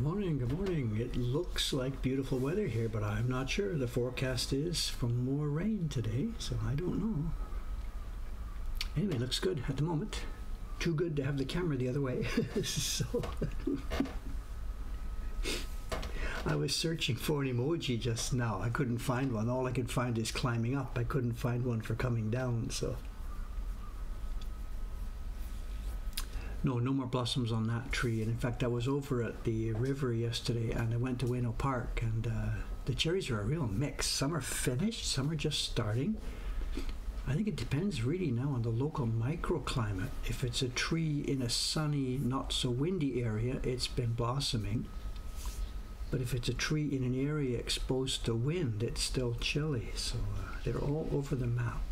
Good morning, good morning. It looks like beautiful weather here, but I'm not sure. The forecast is for more rain today, so I don't know. Anyway, looks good at the moment. Too good to have the camera the other way. so I was searching for an emoji just now. I couldn't find one. All I could find is climbing up. I couldn't find one for coming down, so no, no more blossoms on that tree. And in fact, I was over at the river yesterday and I went to Ueno Park and uh, the cherries are a real mix. Some are finished, some are just starting. I think it depends really now on the local microclimate. If it's a tree in a sunny, not so windy area, it's been blossoming. But if it's a tree in an area exposed to wind, it's still chilly. So uh, they're all over the map.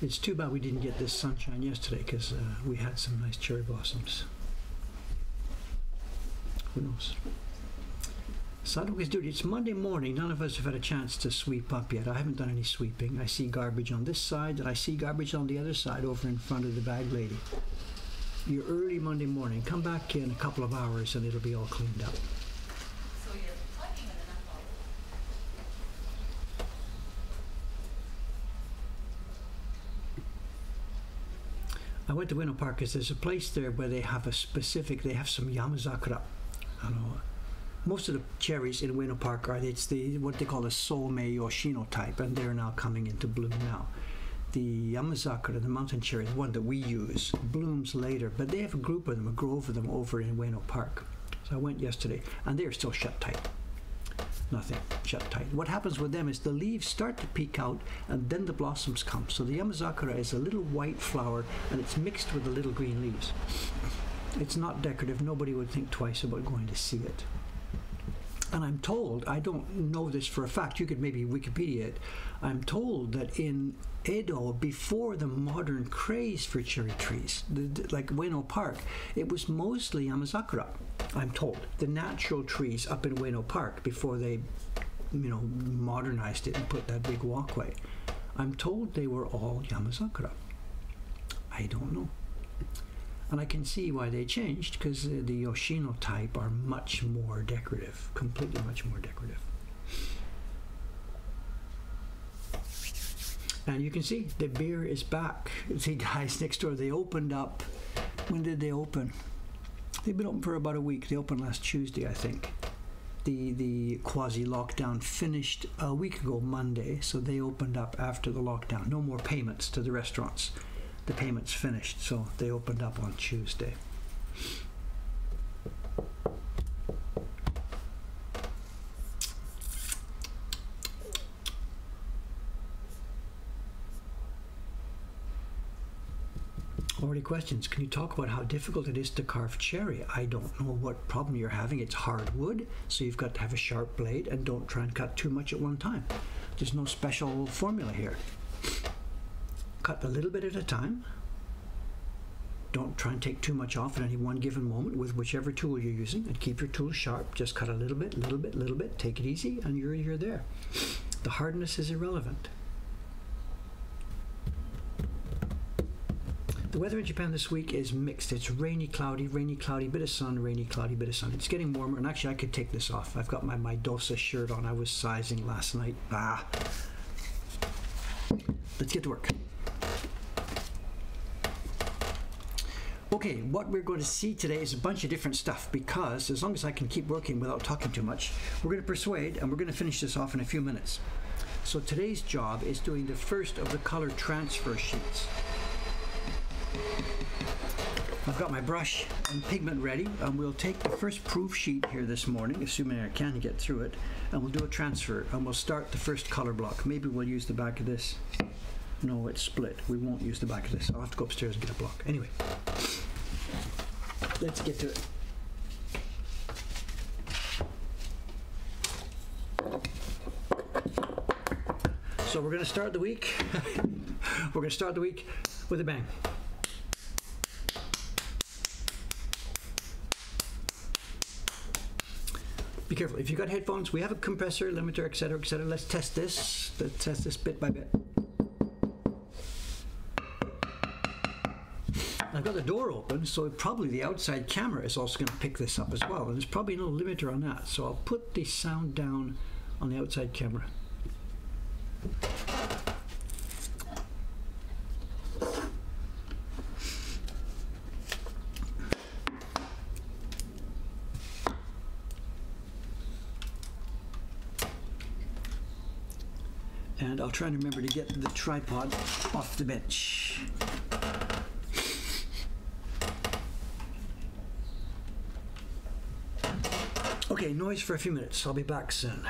It's too bad we didn't get this sunshine yesterday because uh, we had some nice cherry blossoms. Who knows? Sidewalk is dirty. It's Monday morning. None of us have had a chance to sweep up yet. I haven't done any sweeping. I see garbage on this side and I see garbage on the other side over in front of the bag lady. You're early Monday morning. Come back in a couple of hours and it'll be all cleaned up. I went to Ueno Park because there's a place there where they have a specific, they have some Yamazakura. I know. Most of the cherries in Ueno Park are, it's the, what they call the Somei Yoshino type, and they're now coming into bloom now. The Yamazakura, the mountain cherry, the one that we use, blooms later, but they have a group of them, a grove of them over in Ueno Park. So I went yesterday, and they're still shut tight nothing, shut tight. What happens with them is the leaves start to peek out and then the blossoms come. So the Yamazakura is a little white flower and it's mixed with the little green leaves. It's not decorative. Nobody would think twice about going to see it. And I'm told, I don't know this for a fact, you could maybe Wikipedia it. I'm told that in Edo, before the modern craze for cherry trees, the, the, like Ueno Park, it was mostly Yamazakura, I'm told. The natural trees up in Ueno Park before they, you know, modernized it and put that big walkway. I'm told they were all Yamazakura. I don't know. And I can see why they changed because the, uh, the Yoshino type are much more decorative, completely much more decorative. And you can see the beer is back. See, guys next door, they opened up. When did they open? They've been open for about a week. They opened last Tuesday, I think. The, the quasi lockdown finished a week ago, Monday, so they opened up after the lockdown. No more payments to the restaurants the payment's finished, so they opened up on Tuesday. Already questions. Can you talk about how difficult it is to carve cherry? I don't know what problem you're having. It's hardwood, so you've got to have a sharp blade and don't try and cut too much at one time. There's no special formula here cut a little bit at a time. Don't try and take too much off at any one given moment with whichever tool you're using and keep your tool sharp. Just cut a little bit, little bit, little bit. Take it easy and you're, you're there. The hardness is irrelevant. The weather in Japan this week is mixed. It's rainy, cloudy, rainy, cloudy, bit of sun, rainy, cloudy, bit of sun. It's getting warmer, and actually, I could take this off. I've got my, my Dosa shirt on. I was sizing last night. Ah. Let's get to work. Okay, what we're going to see today is a bunch of different stuff because as long as I can keep working without talking too much, we're going to persuade and we're going to finish this off in a few minutes. So today's job is doing the first of the color transfer sheets. I've got my brush and pigment ready and we'll take the first proof sheet here this morning, assuming I can get through it, and we'll do a transfer and we'll start the first color block. Maybe we'll use the back of this. No, it's split. We won't use the back of this. I'll have to go upstairs and get a block. Anyway, let's get to it. So we're going to start the week. we're going to start the week with a bang. Be careful. If you've got headphones, we have a compressor, limiter, etc., etc. Let's test this. Let's test this bit by bit. I've got the door open, so probably the outside camera is also going to pick this up as well. And there's probably no limiter on that. So I'll put the sound down on the outside camera. And I'll try and remember to get the tripod off the bench. Okay, noise for a few minutes. I'll be back soon.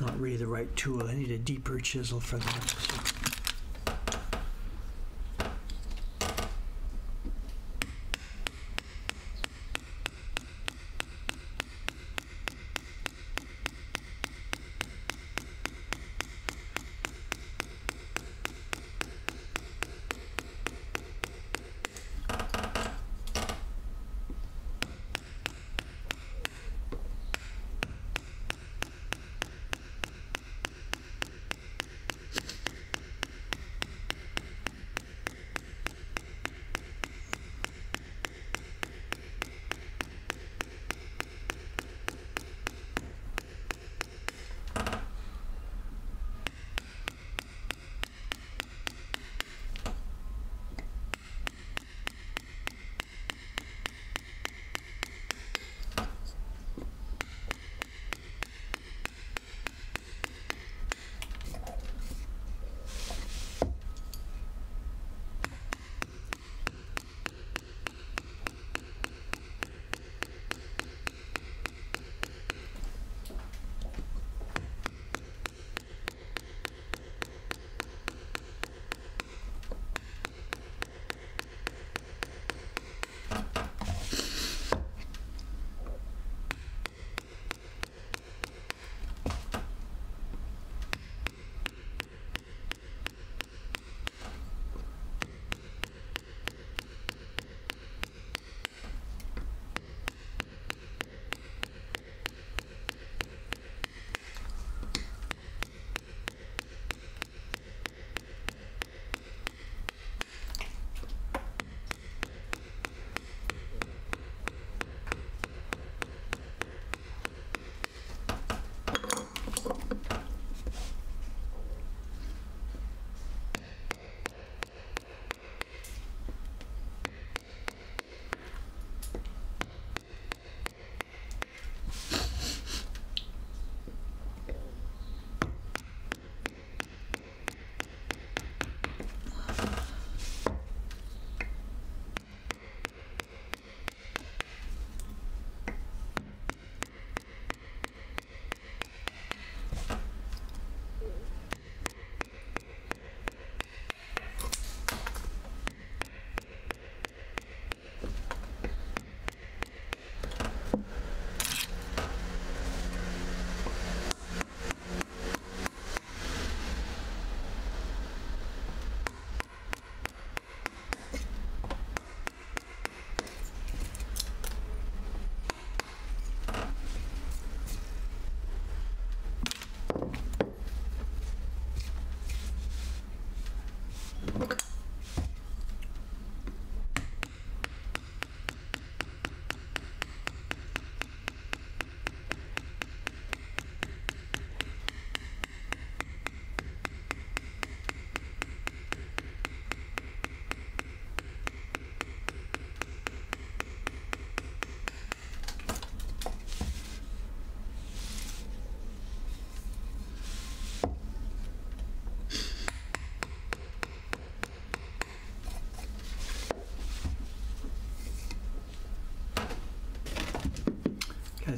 Not really the right tool. I need a deeper chisel for that.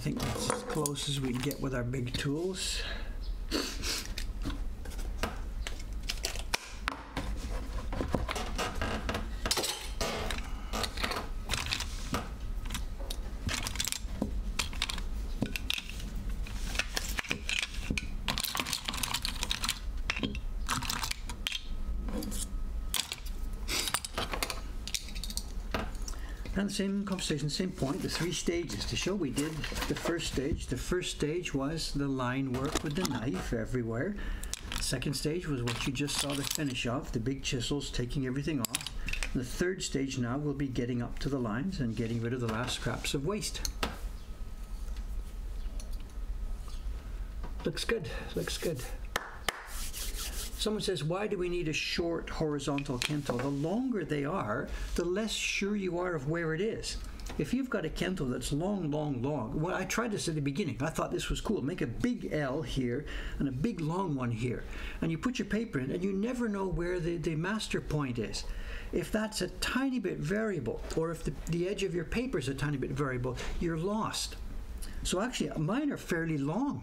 Think that's as close as we get with our big tools. Same conversation, same point, the three stages to show we did the first stage. The first stage was the line work with the knife everywhere. Second stage was what you just saw the finish of, the big chisels taking everything off. The third stage now will be getting up to the lines and getting rid of the last scraps of waste. Looks good, looks good. Someone says, why do we need a short horizontal kento? The longer they are, the less sure you are of where it is. If you've got a kento that's long, long, long, well, I tried this at the beginning. I thought this was cool. Make a big L here and a big long one here. And you put your paper in, and you never know where the, the master point is. If that's a tiny bit variable, or if the, the edge of your paper is a tiny bit variable, you're lost. So actually, mine are fairly long.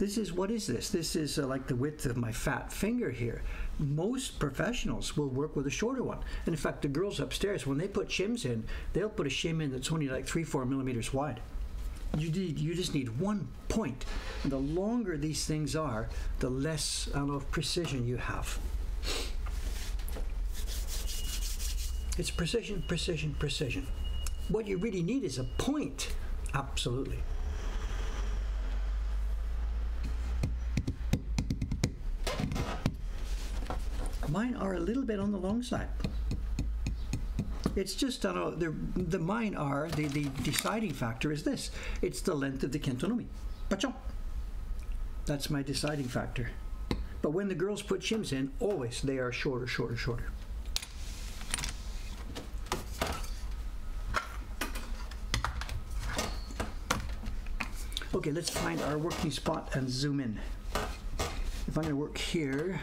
This is, what is this? This is uh, like the width of my fat finger here. Most professionals will work with a shorter one. And in fact, the girls upstairs, when they put shims in, they'll put a shim in that's only like three, four millimeters wide. You, need, you just need one point. And the longer these things are, the less don't know, precision you have. It's precision, precision, precision. What you really need is a point. Absolutely. Mine are a little bit on the long side. It's just, I don't know, the mine are, the, the deciding factor is this. It's the length of the kentonomi. Pachon. That's my deciding factor. But when the girls put shims in, always they are shorter, shorter, shorter. Okay, let's find our working spot and zoom in. If I'm going to work here,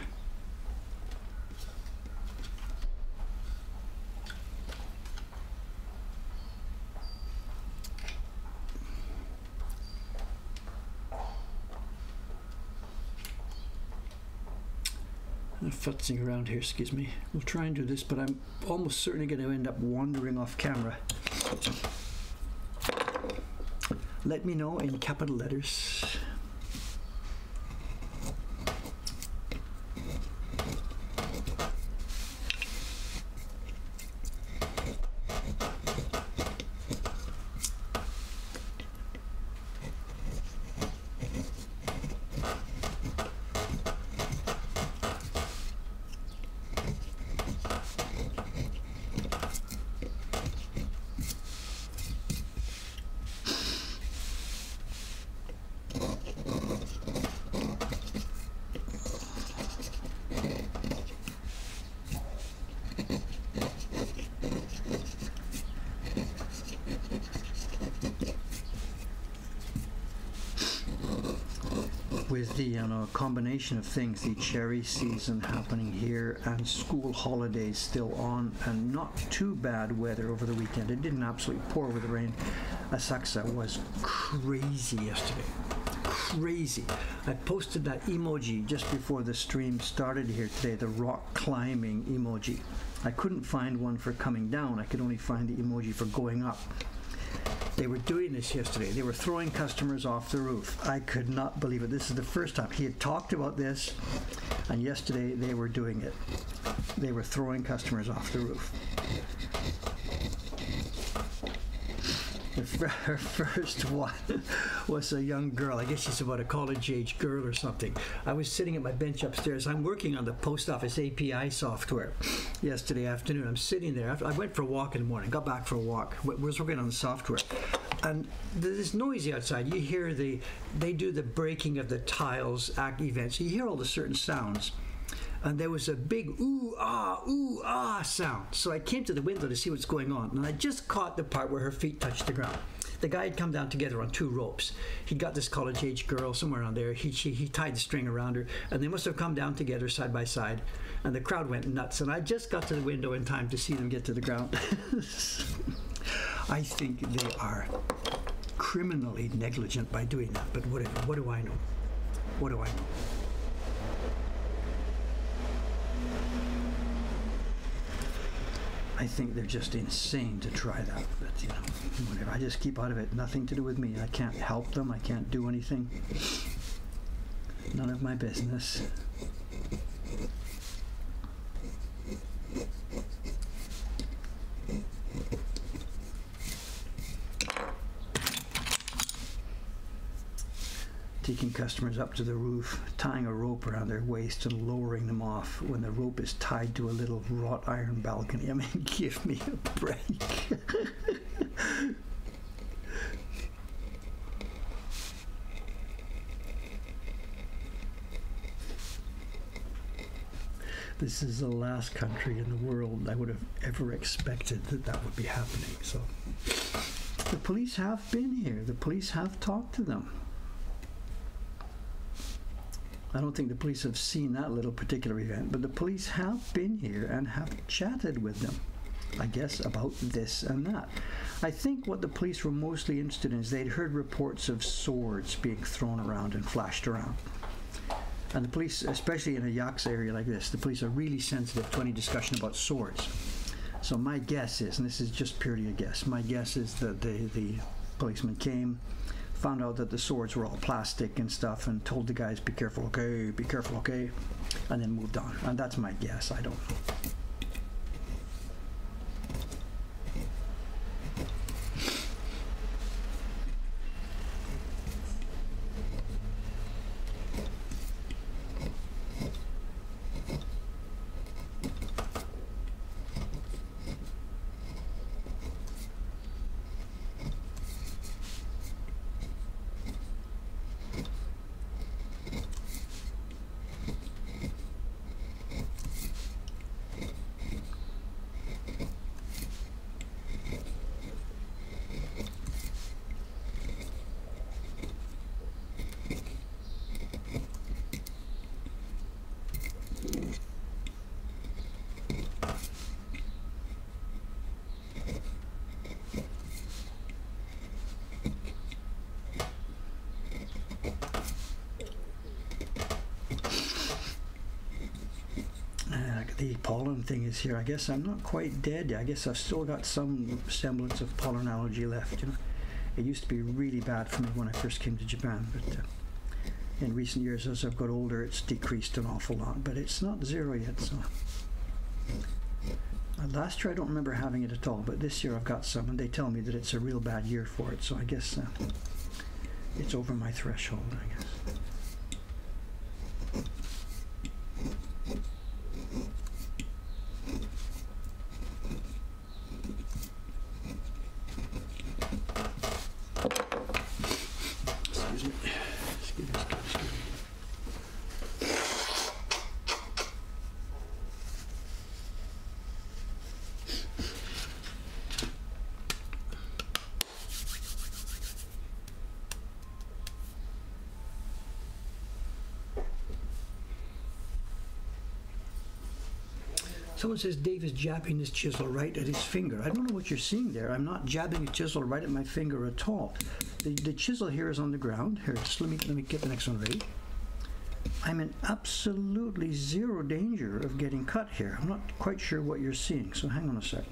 futzing around here, excuse me. We'll try and do this, but I'm almost certainly going to end up wandering off camera. Let me know in capital letters. with the you know, combination of things, the cherry season happening here and school holidays still on and not too bad weather over the weekend. It didn't absolutely pour with the rain. Asakusa was crazy yesterday. Crazy. I posted that emoji just before the stream started here today, the rock climbing emoji. I couldn't find one for coming down. I could only find the emoji for going up. They were doing this yesterday. They were throwing customers off the roof. I could not believe it. This is the first time. He had talked about this, and yesterday they were doing it. They were throwing customers off the roof. Her first one was a young girl. I guess she's about a college age girl or something. I was sitting at my bench upstairs. I'm working on the post office API software yesterday afternoon. I'm sitting there. I went for a walk in the morning, got back for a walk, was working on the software. And there's noisy outside. You hear the, they do the breaking of the tiles act events. You hear all the certain sounds and there was a big ooh ah ooh ah sound. So I came to the window to see what's going on, and I just caught the part where her feet touched the ground. The guy had come down together on two ropes. He'd got this college age girl somewhere around there. He, she, he tied the string around her, and they must have come down together side by side. And the crowd went nuts. And I just got to the window in time to see them get to the ground. I think they are criminally negligent by doing that, but whatever. What do I know? What do I know? I think they're just insane to try that, but you know, whatever. I just keep out of it. Nothing to do with me. I can't help them. I can't do anything. None of my business. Taking customers up to the roof, tying a rope around their waist and lowering them off when the rope is tied to a little wrought iron balcony. I mean, give me a break. this is the last country in the world I would have ever expected that that would be happening. So the police have been here. The police have talked to them. I don't think the police have seen that little particular event, but the police have been here and have chatted with them, I guess, about this and that. I think what the police were mostly interested in is they'd heard reports of swords being thrown around and flashed around. And the police, especially in a Yaks area like this, the police are really sensitive to any discussion about swords. So my guess is, and this is just purely a guess, my guess is that the, the policeman came, found out that the swords were all plastic and stuff and told the guys, be careful, okay, be careful, okay, and then moved on. And that's my guess, I don't know. Uh, the pollen thing is here. I guess I'm not quite dead. I guess I've still got some semblance of pollen allergy left. You know, it used to be really bad for me when I first came to Japan, but uh, in recent years, as I've got older, it's decreased an awful lot. But it's not zero yet. So uh, last year I don't remember having it at all, but this year I've got some, and they tell me that it's a real bad year for it. So I guess uh, it's over my threshold. I guess. Someone says Dave is jabbing his chisel right at his finger. I don't know what you're seeing there. I'm not jabbing a chisel right at my finger at all. The, the chisel here is on the ground. Here, just let me let me get the next one ready. I'm in absolutely zero danger of getting cut here. I'm not quite sure what you're seeing, so hang on a sec.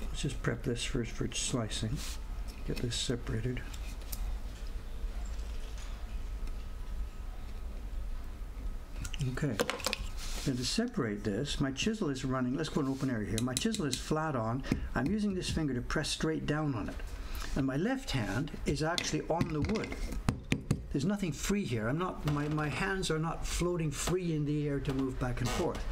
Let's just prep this first for slicing. Get this separated. Okay. Now to separate this, my chisel is running, let's go an open area here. My chisel is flat on. I'm using this finger to press straight down on it. And my left hand is actually on the wood. There's nothing free here. I'm not, my, my hands are not floating free in the air to move back and forth.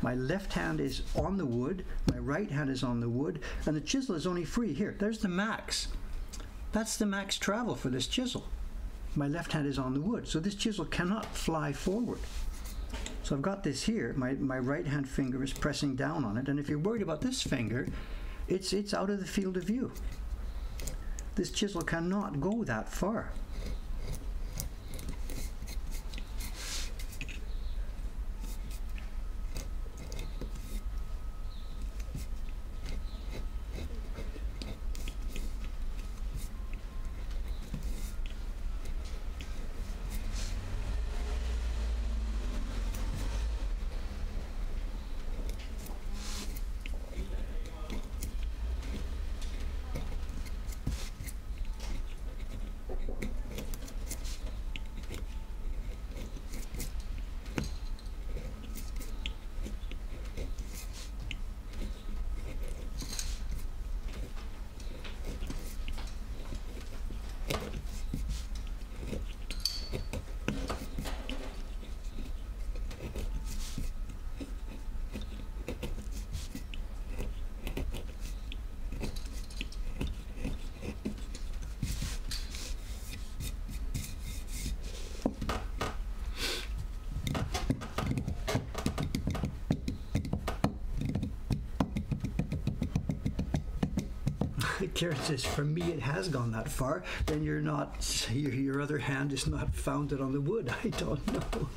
My left hand is on the wood, my right hand is on the wood, and the chisel is only free here. There's the max. That's the max travel for this chisel. My left hand is on the wood, so this chisel cannot fly forward. So I've got this here. My, my right hand finger is pressing down on it, and if you're worried about this finger, it's, it's out of the field of view. This chisel cannot go that far. Says, for me, it has gone that far. Then you're not, your, your other hand is not founded on the wood. I don't know.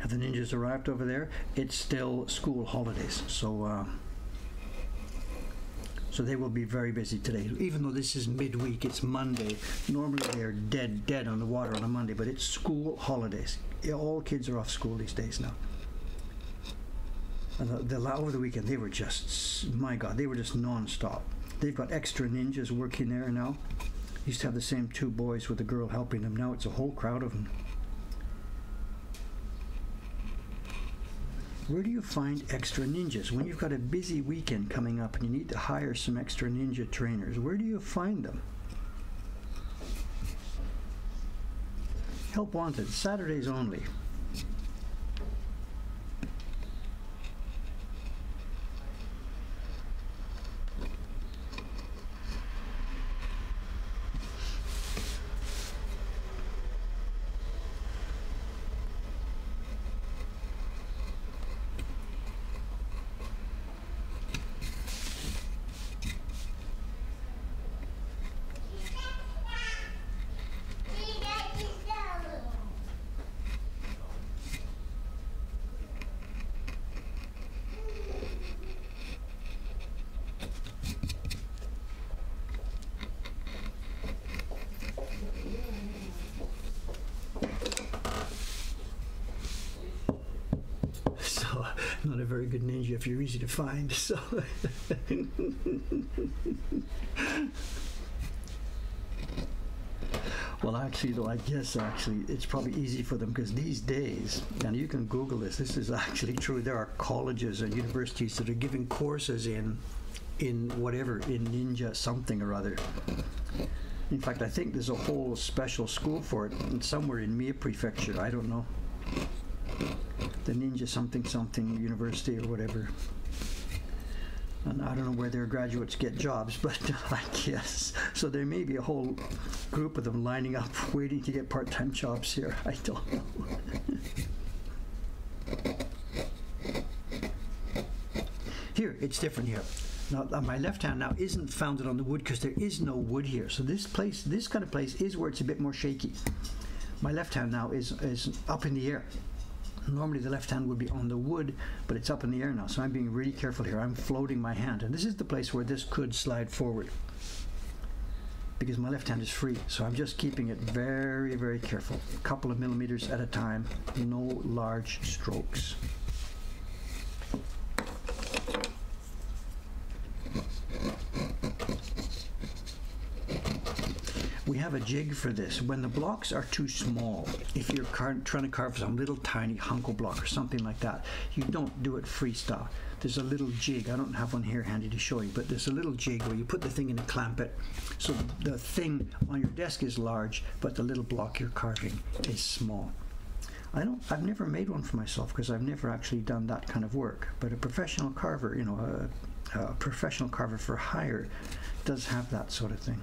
Have the ninjas arrived over there? It's still school holidays, so uh, so they will be very busy today. Even though this is midweek, it's Monday. Normally they're dead, dead on the water on a Monday, but it's school holidays. All kids are off school these days now. And the, the, over the weekend, they were just, my God, they were just non-stop. They've got extra ninjas working there now. Used to have the same two boys with a girl helping them. Now it's a whole crowd of them. Where do you find extra ninjas? When you've got a busy weekend coming up and you need to hire some extra ninja trainers, where do you find them? Help wanted, Saturdays only. So, not a very good ninja if you're easy to find. So, well, actually, though, I guess actually it's probably easy for them because these days, and you can Google this. This is actually true. There are colleges and universities that are giving courses in, in whatever, in ninja something or other. In fact, I think there's a whole special school for it somewhere in Mie Prefecture. I don't know the Ninja something something university or whatever. And I don't know where their graduates get jobs, but I guess. So there may be a whole group of them lining up waiting to get part time jobs here. I don't know. here, it's different here. Now, uh, my left hand now isn't founded on the wood because there is no wood here. So this place, this kind of place, is where it's a bit more shaky. My left hand now is, is up in the air. Normally the left hand would be on the wood, but it's up in the air now. So I'm being really careful here. I'm floating my hand. And this is the place where this could slide forward because my left hand is free. So I'm just keeping it very, very careful. A couple of millimeters at a time, no large strokes. We have a jig for this. When the blocks are too small, if you're trying to carve some little tiny hanko block or something like that, you don't do it freestyle. There's a little jig. I don't have one here handy to show you, but there's a little jig where you put the thing in and clamp it. So the thing on your desk is large, but the little block you're carving is small. I don't. I've never made one for myself because I've never actually done that kind of work. But a professional carver, you know, a, a professional carver for hire, does have that sort of thing.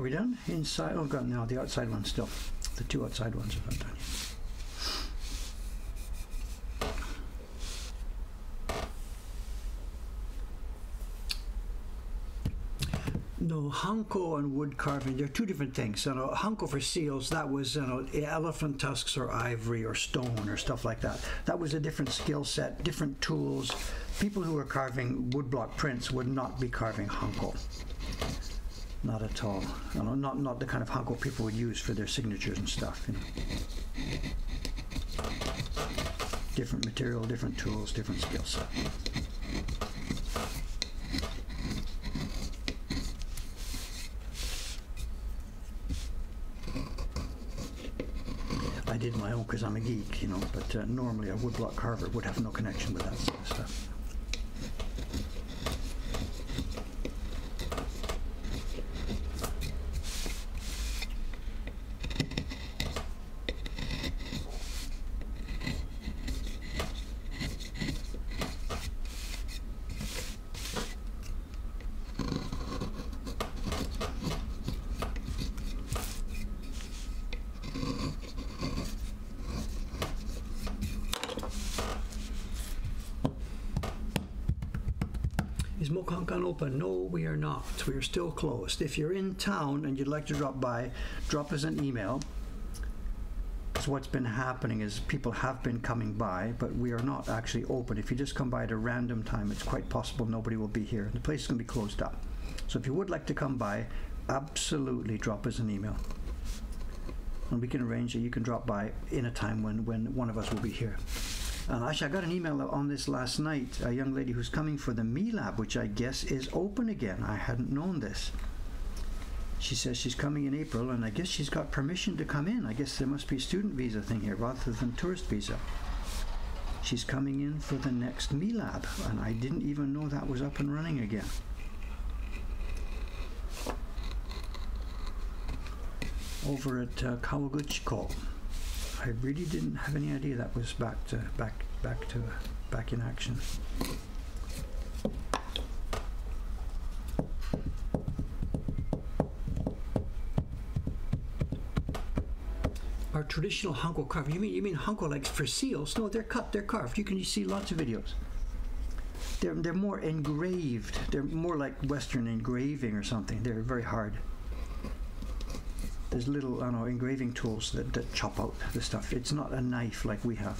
Are we done? Inside? Oh, God, no, the outside one still. The two outside ones are not done. No, hanko and wood carving, they're two different things. You know, hanko for seals, that was you know, elephant tusks or ivory or stone or stuff like that. That was a different skill set, different tools. People who were carving woodblock prints would not be carving hanko. Not at all. You know, not, not the kind of hanko people would use for their signatures and stuff. You know. Different material, different tools, different skill set. I did my own because I'm a geek, you know, but uh, normally a woodblock carver would have no connection with that sort of stuff. Is Mokuhankan open? No, we are not. We are still closed. If you're in town and you'd like to drop by, drop us an email. So what's been happening is people have been coming by, but we are not actually open. If you just come by at a random time, it's quite possible nobody will be here. The place is going to be closed up. So if you would like to come by, absolutely drop us an email. And we can arrange that you can drop by in a time when, when one of us will be here. Uh, actually, I got an email on this last night. A young lady who's coming for the Me Lab, which I guess is open again. I hadn't known this. She says she's coming in April, and I guess she's got permission to come in. I guess there must be a student visa thing here rather than tourist visa. She's coming in for the next Me Lab, and I didn't even know that was up and running again. Over at uh, Kawaguchiko. I really didn't have any idea that was back to back back to back in action. Our traditional hanko carving. You mean you mean hanko like for seals? No, they're cut, they're carved. You can see lots of videos. They're they're more engraved. They're more like Western engraving or something. They're very hard there's little I know engraving tools that, that chop out the stuff. It's not a knife like we have.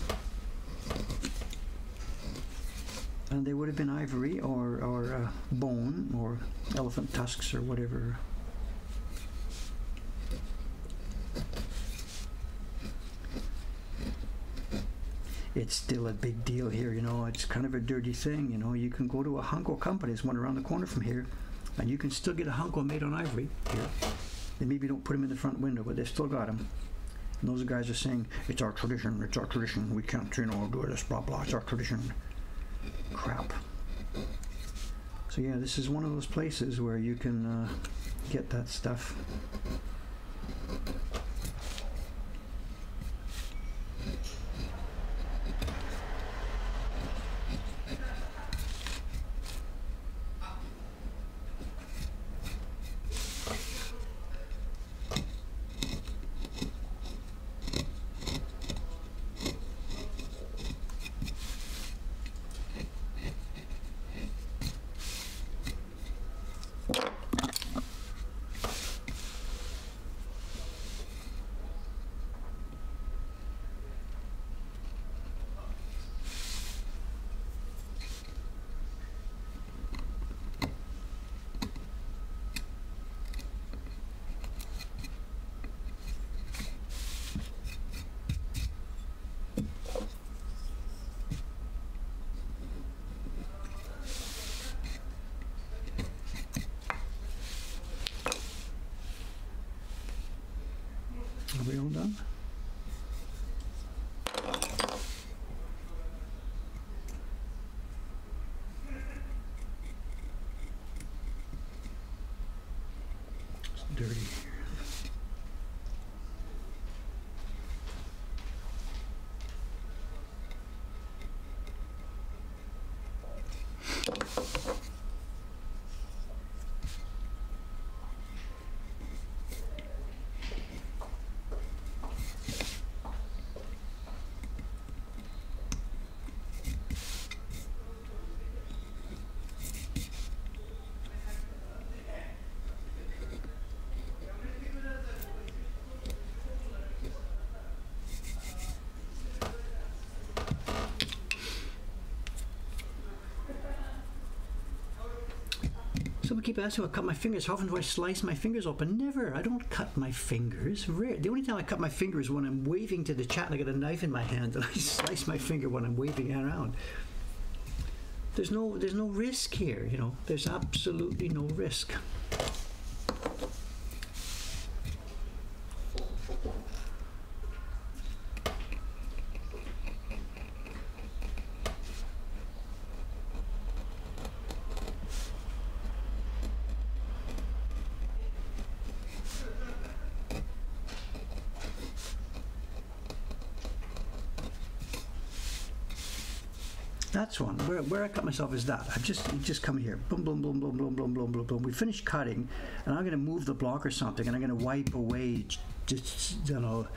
And they would have been ivory or, or uh, bone or elephant tusks or whatever. It's still a big deal here, you know. It's kind of a dirty thing, you know. You can go to a hanko company, there's one around the corner from here, and you can still get a hanko made on ivory here. They maybe don't put them in the front window, but they still got them. And those guys are saying, it's our tradition, it's our tradition, we can't, you know, do this, blah, blah, it's our tradition. Crap. So yeah, this is one of those places where you can uh, get that stuff. Someone keep asking, I cut my fingers. How often do I slice my fingers open? Never. I don't cut my fingers. Rare. The only time I cut my finger is when I'm waving to the chat and I got a knife in my hand and I slice my finger when I'm waving around. There's no, there's no risk here. You know, there's absolutely no risk. That's one. Where, where I cut myself is that. I've just just come here. Boom, boom, boom, boom, boom, boom, boom, boom, boom. We finished cutting, and I'm going to move the block or something, and I'm going to wipe away just you know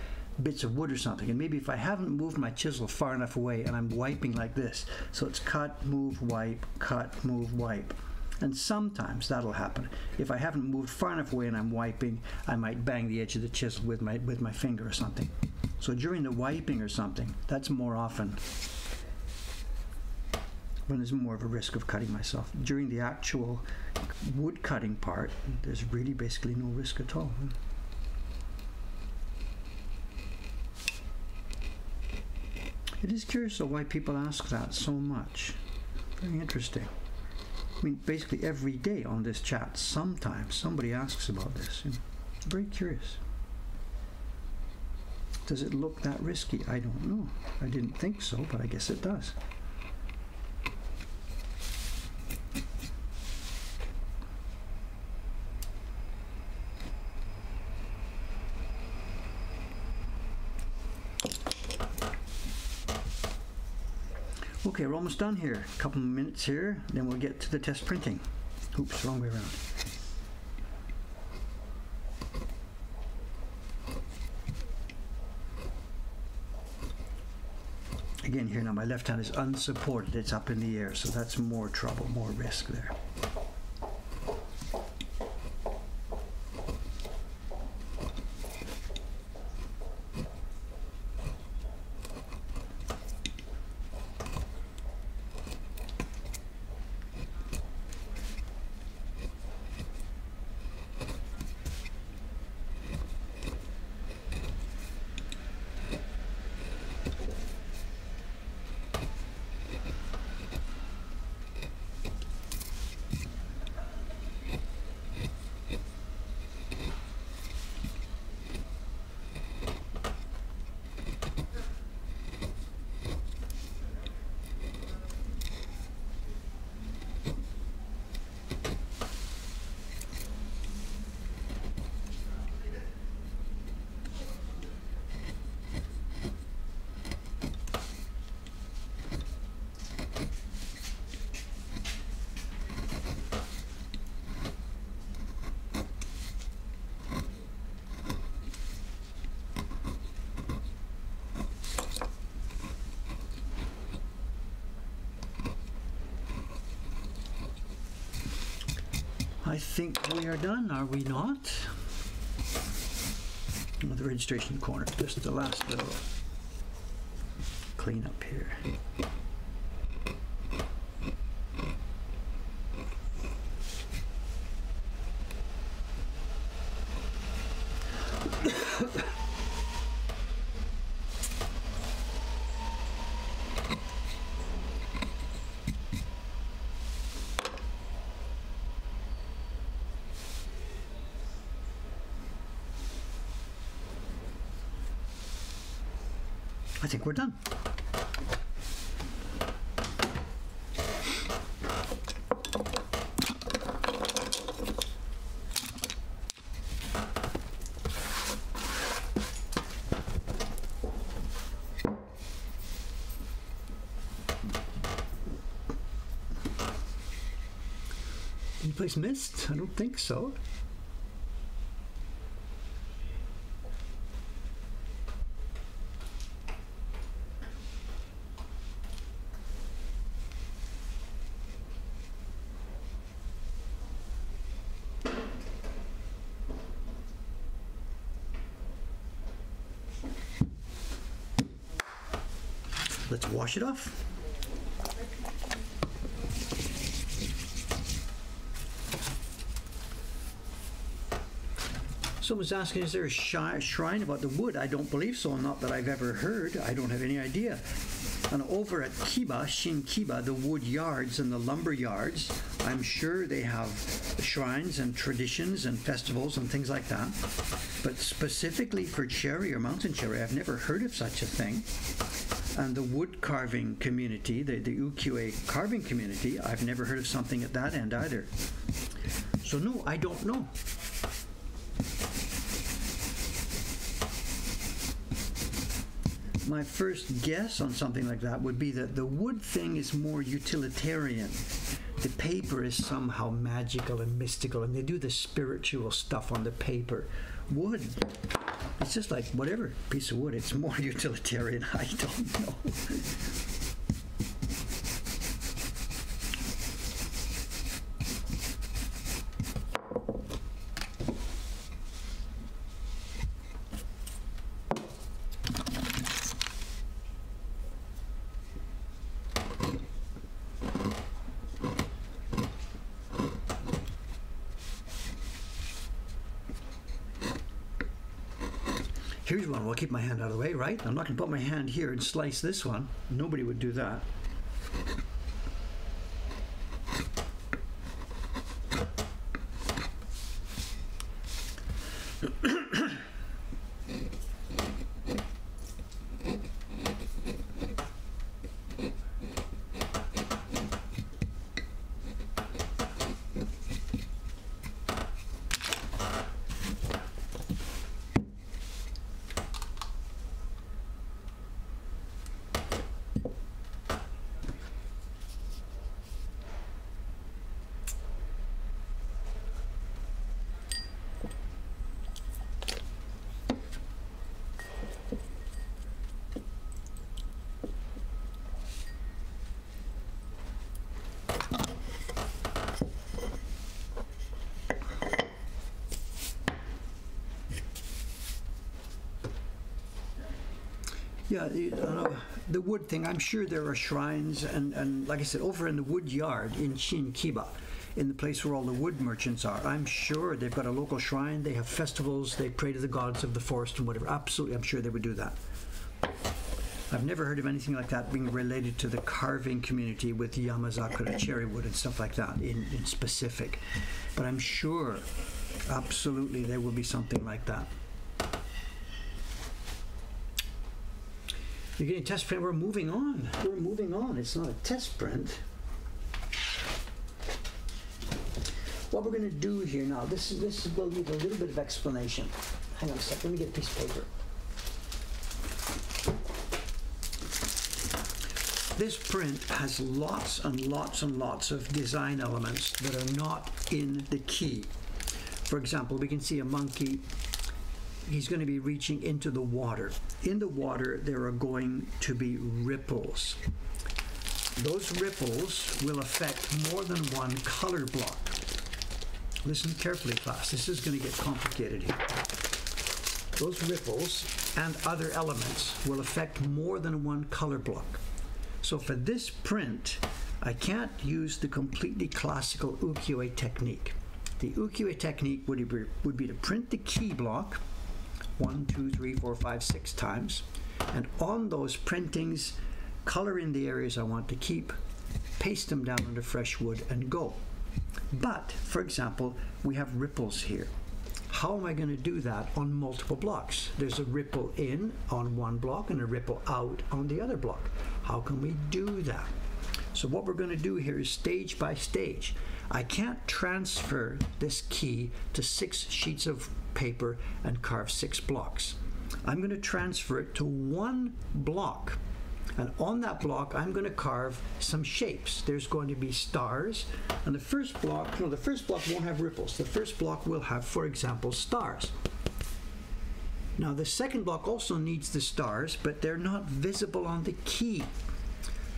bits of wood or something. And maybe if I haven't moved my chisel far enough away, and I'm wiping like this, so it's cut, move, wipe, cut, move, wipe. And sometimes that'll happen. If I haven't moved far enough away and I'm wiping, I might bang the edge of the chisel with my with my finger or something. So during the wiping or something, that's more often when there's more of a risk of cutting myself. During the actual wood cutting part, there's really basically no risk at all. It is curious though why people ask that so much. Very interesting. I mean, basically every day on this chat, sometimes somebody asks about this. Very curious. Does it look that risky? I don't know. I didn't think so, but I guess it does. Okay, we're almost done here. A couple minutes here, then we'll get to the test printing. Oops, wrong way around. Again, here now my left hand is unsupported, it's up in the air, so that's more trouble, more risk there. I think we are done, are we not? Oh, the registration corner, just the last little clean up here. Think we're done. Any place missed? I don't think so. wash it off. Someone's asking, is there a shrine about the wood? I don't believe so, not that I've ever heard. I don't have any idea. And over at Kiba, Shin Kiba, the wood yards and the lumber yards, I'm sure they have shrines and traditions and festivals and things like that. But specifically for cherry or mountain cherry, I've never heard of such a thing. And the wood carving community, the, the ukiyo-e carving community, I've never heard of something at that end either. So no, I don't know. my first guess on something like that would be that the wood thing is more utilitarian. The paper is somehow magical and mystical, and they do the spiritual stuff on the paper. Wood, it's just like whatever piece of wood, it's more utilitarian. I don't know. Here's one. I'll keep my hand out of the way, right? I'm not going to put my hand here and slice this one. Nobody would do that. Yeah, the, uh, the wood thing, I'm sure there are shrines, and, and like I said, over in the wood yard in Shinkiba, in the place where all the wood merchants are, I'm sure they've got a local shrine, they have festivals, they pray to the gods of the forest and whatever. Absolutely, I'm sure they would do that. I've never heard of anything like that being related to the carving community with Yamazakura, cherry wood, and stuff like that in, in specific. But I'm sure, absolutely, there will be something like that. You're getting a test print. We're moving on. We're moving on. It's not a test print. What we're going to do here now, this is this will need a little bit of explanation. Hang on a second. Let me get a piece of paper. This print has lots and lots and lots of design elements that are not in the key. For example, we can see a monkey he's going to be reaching into the water. In the water, there are going to be ripples. Those ripples will affect more than one color block. Listen carefully, class. This is going to get complicated here. Those ripples and other elements will affect more than one color block. So for this print, I can't use the completely classical ukiyo-e technique. The ukiyo-e technique would be, would be to print the key block, one, two, three, four, five, six times. And on those printings, color in the areas I want to keep, paste them down onto fresh wood, and go. But, for example, we have ripples here. How am I going to do that on multiple blocks? There's a ripple in on one block and a ripple out on the other block. How can we do that? So what we're going to do here is stage by stage. I can't transfer this key to six sheets of paper and carve six blocks. I'm going to transfer it to one block. And on that block, I'm going to carve some shapes. There's going to be stars. And the first block, no, the first block won't have ripples. The first block will have, for example, stars. Now, the second block also needs the stars, but they're not visible on the key.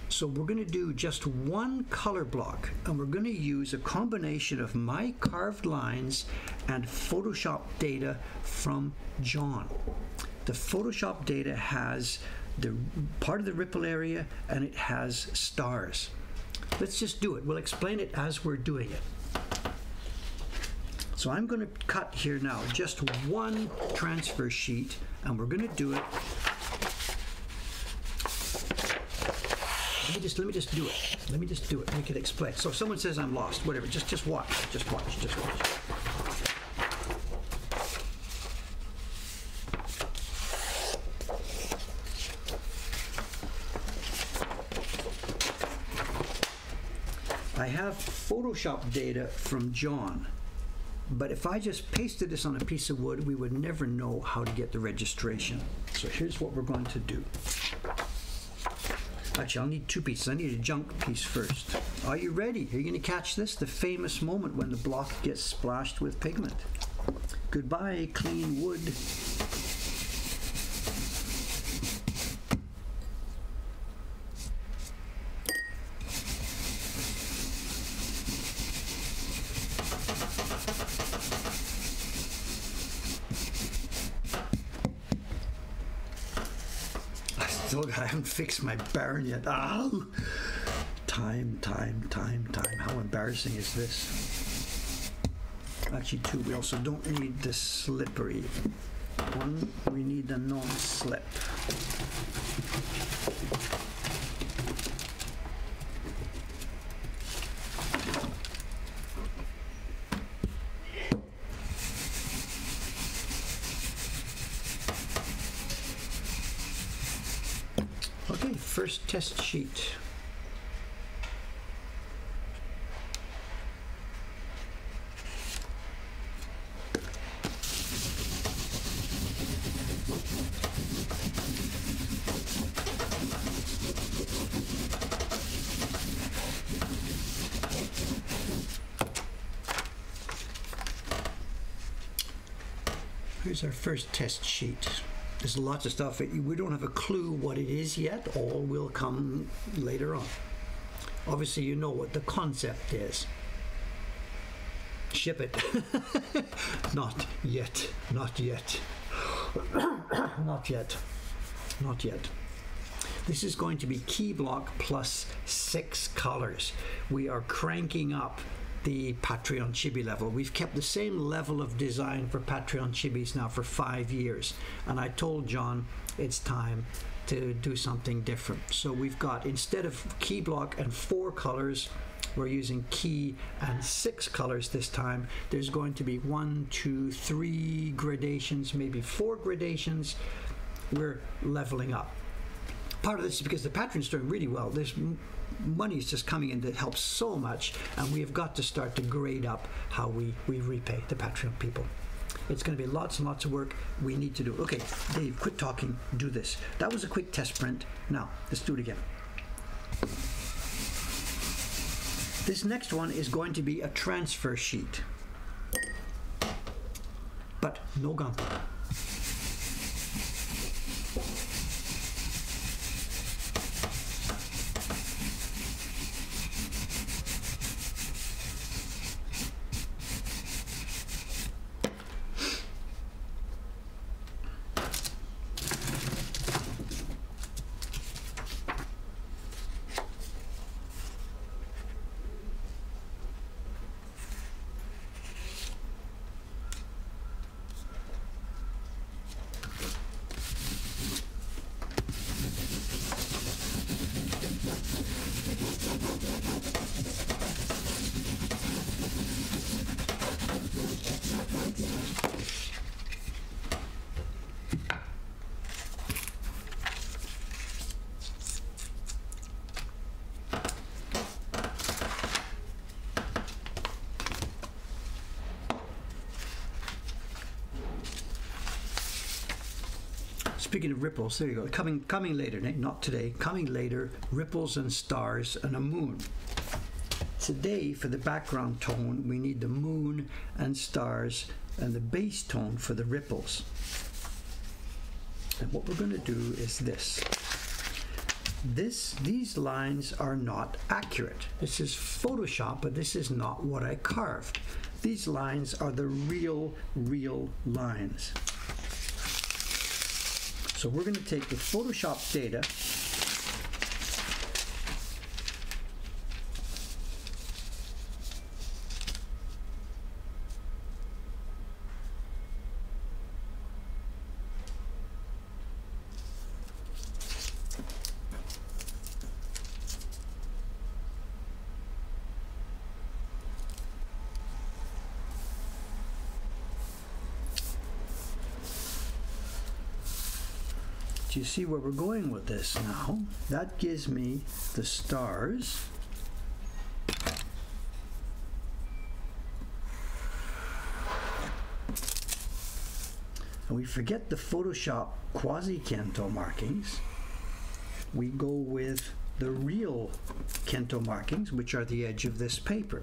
So we're going to do just one color block and we're going to use a combination of my carved lines and Photoshop data from John. The Photoshop data has the part of the ripple area and it has stars. Let's just do it. We'll explain it as we're doing it. So I'm going to cut here now just one transfer sheet, and we're going to do it. Me just let me just do it. Let me just do it. We can explain. So if someone says I'm lost, whatever, just just watch. Just watch. Just watch. I have Photoshop data from John, but if I just pasted this on a piece of wood, we would never know how to get the registration. So here's what we're going to do. Actually, I'll need two pieces. I need a junk piece first. Are you ready? Are you going to catch this? The famous moment when the block gets splashed with pigment. Goodbye, clean wood. I haven't fixed my baren yet. Ow! Time, time, time, time. How embarrassing is this? Actually, two. We also don't need the slippery. One, we need the non-slip. Okay, first test sheet. Here's our first test sheet. There's lots of stuff. We don't have a clue what it is yet. All will come later on. Obviously, you know what the concept is. Ship it. not yet. Not yet. not yet. Not yet. This is going to be key block plus six colors. We are cranking up the Patreon Chibi level. We've kept the same level of design for Patreon Chibis now for five years. And I told John it's time to do something different. So we've got, instead of key block and four colors, we're using key and six colors this time. There's going to be one, two, three gradations, maybe four gradations. We're leveling up. Part of this is because the Patreon's doing really well. There's money is just coming in that helps so much, and we have got to start to grade up how we, we repay the Patreon people. It's going to be lots and lots of work we need to do. Okay, Dave, quit talking, do this. That was a quick test print. Now, let's do it again. This next one is going to be a transfer sheet, but no gunpowder. Of ripples, there you go. Coming, coming later, not today. Coming later, ripples and stars and a moon. Today, for the background tone, we need the moon and stars and the base tone for the ripples. And what we're going to do is this. This, these lines are not accurate. This is Photoshop, but this is not what I carved. These lines are the real, real lines. So we're going to take the Photoshop data you see where we're going with this now? That gives me the stars. And we forget the Photoshop quasi-Kento markings. We go with the real Kento markings, which are the edge of this paper.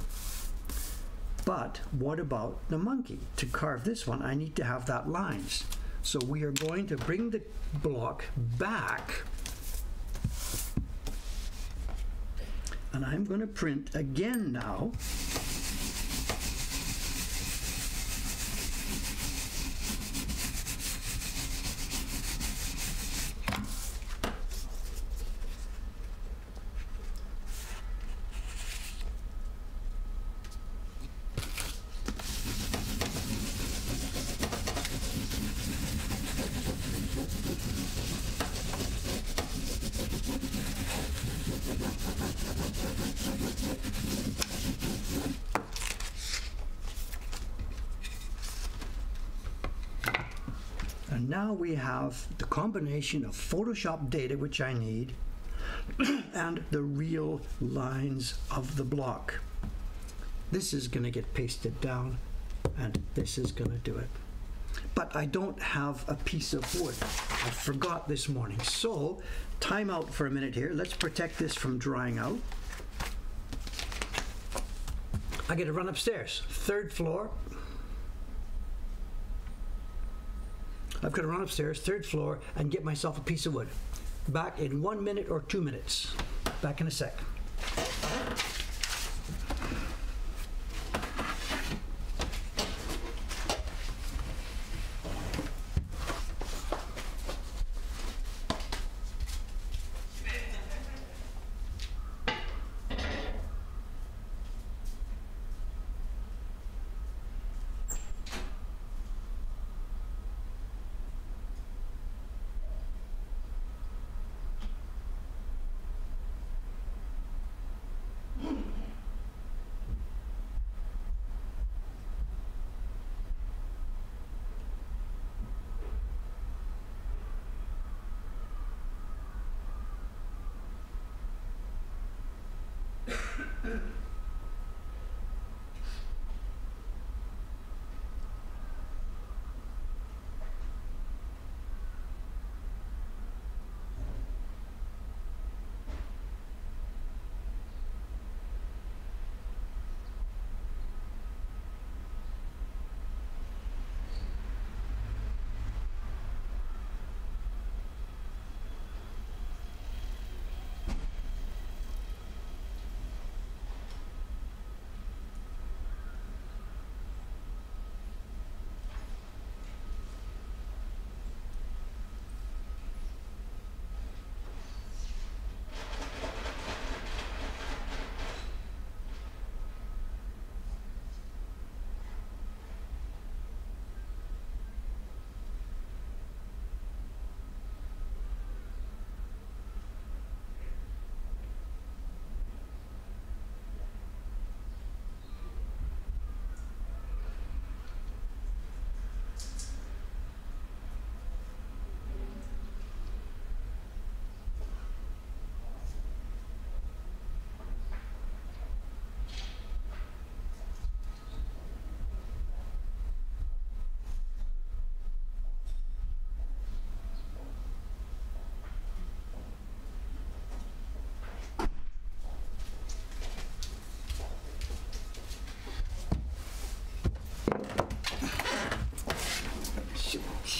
But what about the monkey? To carve this one, I need to have that lines. So we are going to bring the block back. And I'm going to print again now And now we have the combination of Photoshop data, which I need, and the real lines of the block. This is going to get pasted down, and this is going to do it. But I don't have a piece of wood. I forgot this morning. So, time out for a minute here. Let's protect this from drying out. I get to run upstairs, third floor, I've got to run upstairs, third floor, and get myself a piece of wood. Back in one minute or two minutes. Back in a sec.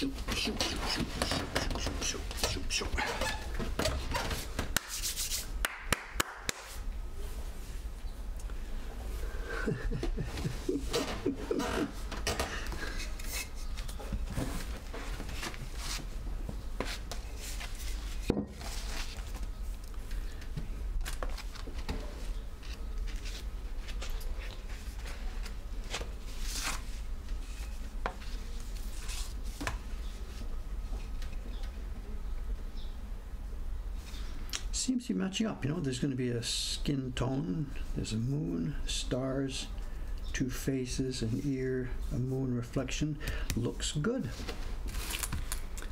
シュッシュッシュッ seems to be matching up. You know, there's going to be a skin tone, there's a moon, stars, two faces, an ear, a moon reflection. Looks good.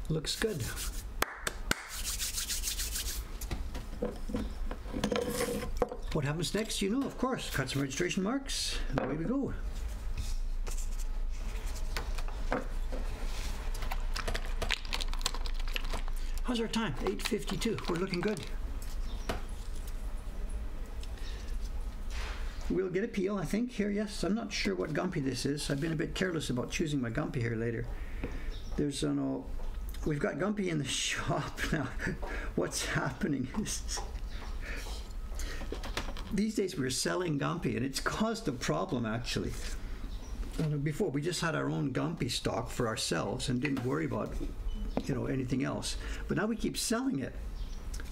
Looks good. What happens next? You know, of course, cut some registration marks, and away we go. How's our time? 8.52. We're looking good. We'll get a peel, I think, here, yes. I'm not sure what gampi this is. I've been a bit careless about choosing my gampi here later. There's an uh, we've got gampi in the shop now. What's happening is these days we're selling gampi, and it's caused a problem actually. Before we just had our own gampi stock for ourselves and didn't worry about you know anything else. But now we keep selling it.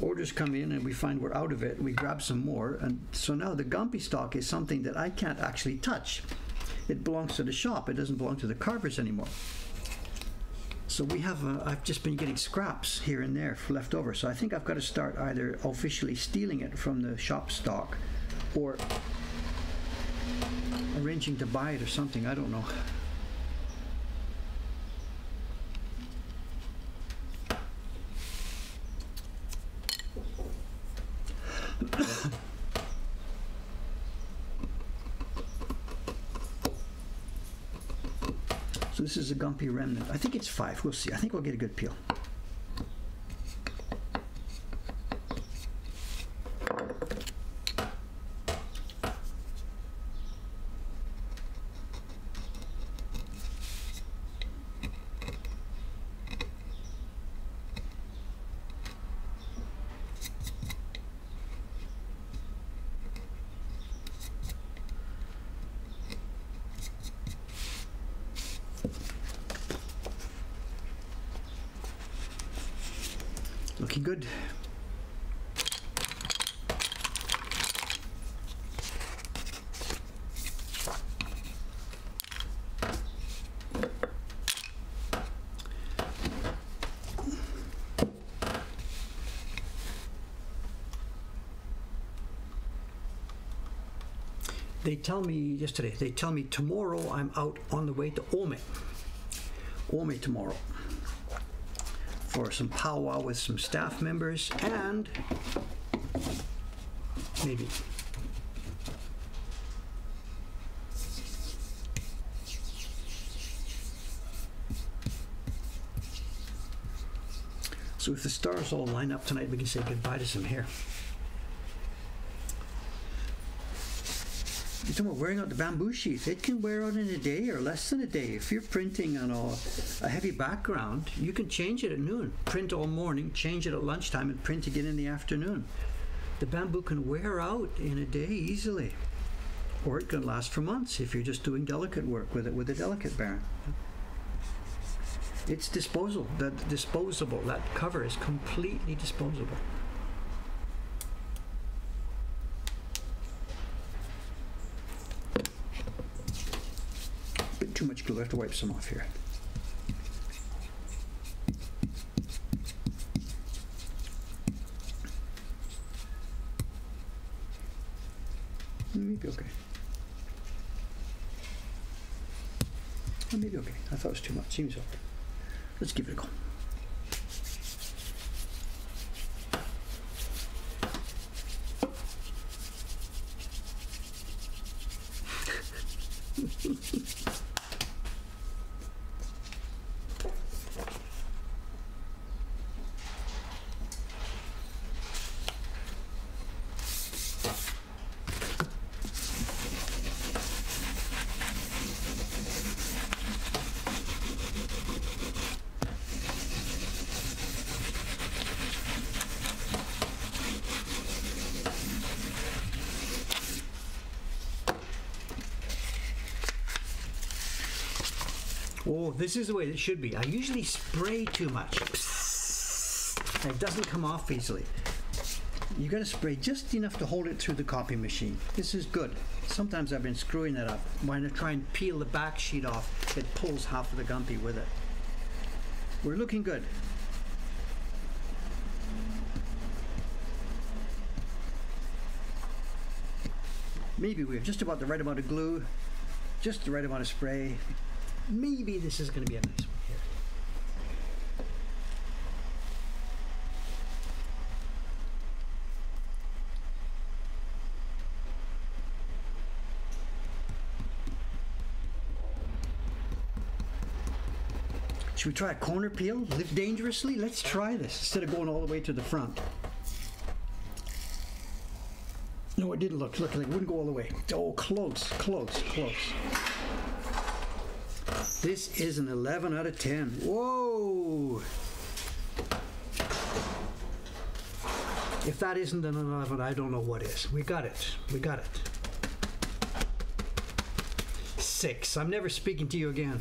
Orders come in and we find we're out of it. We grab some more, and so now the gampi stock is something that I can't actually touch. It belongs to the shop. It doesn't belong to the carvers anymore. So we have, uh, I've just been getting scraps here and there left over. So I think I've got to start either officially stealing it from the shop stock or arranging to buy it or something. I don't know. So remnant. I think it's five. We'll see. I think we'll get a good peel. Looking good. They tell me yesterday, they tell me tomorrow I'm out on the way to Ome. Ome tomorrow for some powwow with some staff members and maybe So if the stars all line up tonight, we can say goodbye to some hair. Talking about wearing out the bamboo sheath. It can wear out in a day or less than a day. If you're printing on a, a heavy background, you can change it at noon. Print all morning, change it at lunchtime, and print again in the afternoon. The bamboo can wear out in a day easily. Or it can last for months if you're just doing delicate work with it with a delicate baren. It's disposable. That disposable. That cover is completely disposable. I have to wipe some off here. Maybe okay. Maybe okay. I thought it was too much. Seems okay. Let's give it a go. Oh, this is the way it should be. I usually spray too much. It doesn't come off easily. You got to spray just enough to hold it through the copy machine. This is good. Sometimes I've been screwing that up. When I try and peel the back sheet off, it pulls half of the gampi with it. We're looking good. Maybe we have just about the right amount of glue, just the right amount of spray, maybe this is going to be a nice one here. Should we try a corner peel? Live dangerously? Let's try this instead of going all the way to the front. No, it didn't look. Look, it wouldn't go all the way. Oh, close, close, close. This is an 11 out of 10. Whoa! If that isn't an 11, I don't know what is. We got it. We got it. Six. I'm never speaking to you again.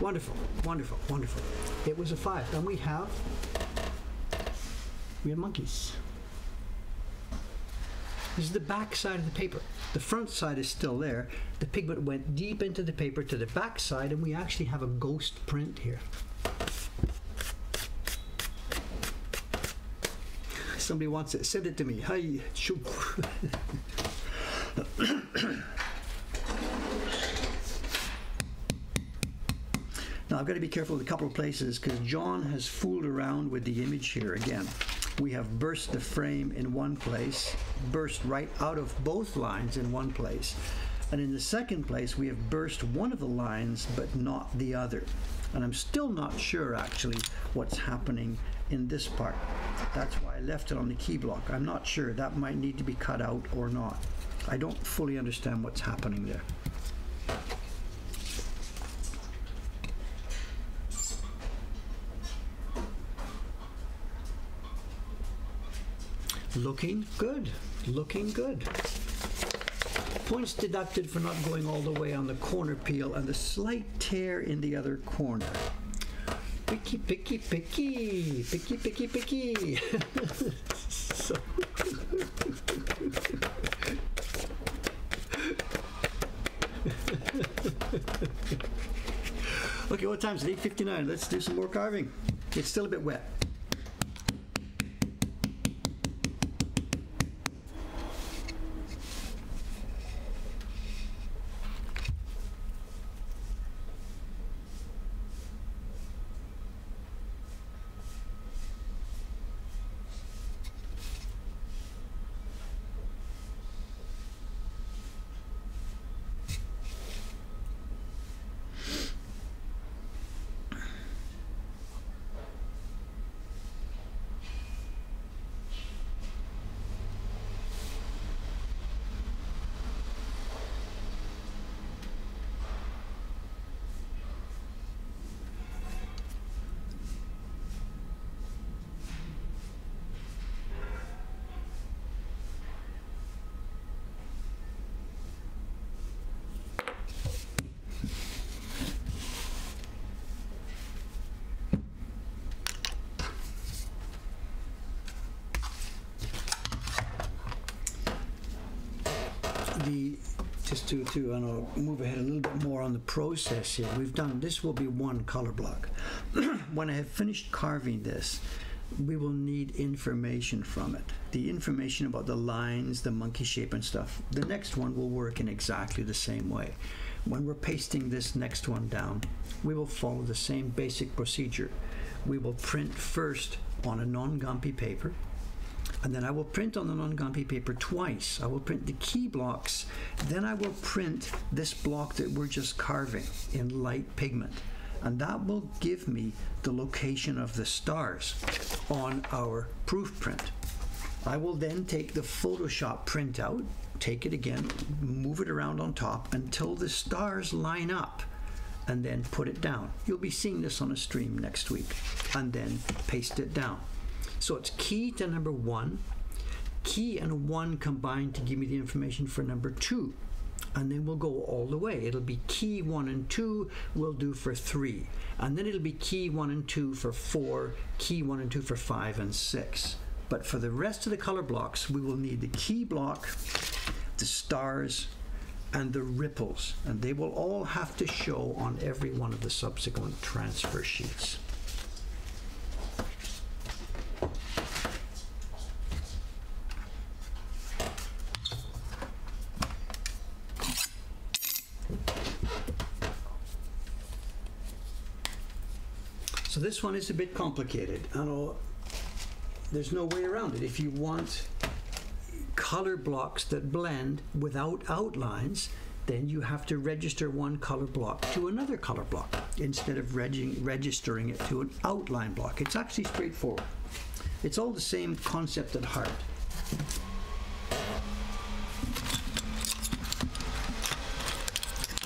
Wonderful, wonderful, wonderful. It was a five. And we have we have monkeys. This is the back side of the paper. The front side is still there. The pigment went deep into the paper to the back side, and we actually have a ghost print here. Somebody wants it. Send it to me. Hi. Now I've got to be careful with a couple of places because John has fooled around with the image here again. We have burst the frame in one place, burst right out of both lines in one place. And in the second place, we have burst one of the lines, but not the other. And I'm still not sure actually what's happening in this part. That's why I left it on the key block. I'm not sure. That might need to be cut out or not. I don't fully understand what's happening there. Looking good. Looking good. Points deducted for not going all the way on the corner peel and the slight tear in the other corner. Picky, picky, picky, picky, picky, picky. so okay, what time is it? 8.59. Let's do some more carving. It's still a bit wet. the just to to know, move ahead a little bit more on the process here. We've done this will be one color block. when I have finished carving this, we will need information from it. The information about the lines, the monkey shape and stuff. The next one will work in exactly the same way. When we're pasting this next one down, we will follow the same basic procedure. We will print first on a non-gampi paper and then I will print on the non-Gampi paper twice. I will print the key blocks, then I will print this block that we're just carving in light pigment. And that will give me the location of the stars on our proof print. I will then take the Photoshop printout, take it again, move it around on top until the stars line up and then put it down. You'll be seeing this on a stream next week and then paste it down. So it's key to number one, key and one combined to give me the information for number two. And then we'll go all the way. It'll be key one and two, we'll do for three. And then it'll be key one and two for four, key one and two for five and six. But for the rest of the color blocks, we will need the key block, the stars, and the ripples. And they will all have to show on every one of the subsequent transfer sheets. So one is a bit complicated. I know there's no way around it. If you want color blocks that blend without outlines, then you have to register one color block to another color block instead of reg- registering it to an outline block. It's actually straightforward. It's all the same concept at heart.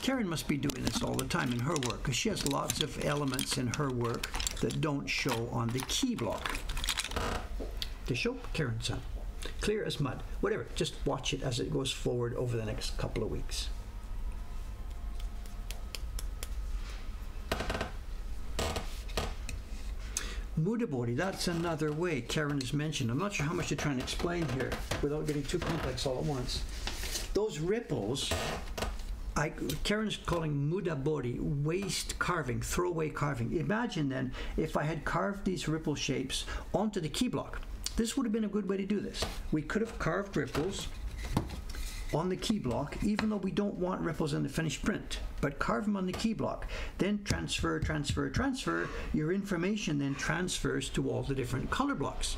Karen must be doing this all the time in her work because she has lots of elements in her work that don't show on the key block. To show Karen's son. Clear as mud. Whatever. Just watch it as it goes forward over the next couple of weeks. Mudabori, that's another way Karen has mentioned. I'm not sure how much to try and explain here without getting too complex all at once. Those ripples I, Karen's calling mudabori waste carving, throwaway carving. Imagine then if I had carved these ripple shapes onto the key block. This would have been a good way to do this. We could have carved ripples on the key block, even though we don't want ripples in the finished print, but carve them on the key block. Then transfer, transfer, transfer. Your information then transfers to all the different color blocks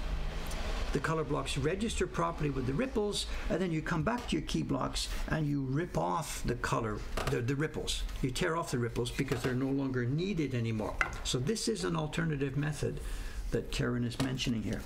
the color blocks register properly with the ripples, and then you come back to your key blocks and you rip off the color, the, the ripples. You tear off the ripples because they're no longer needed anymore. So this is an alternative method that Karen is mentioning here.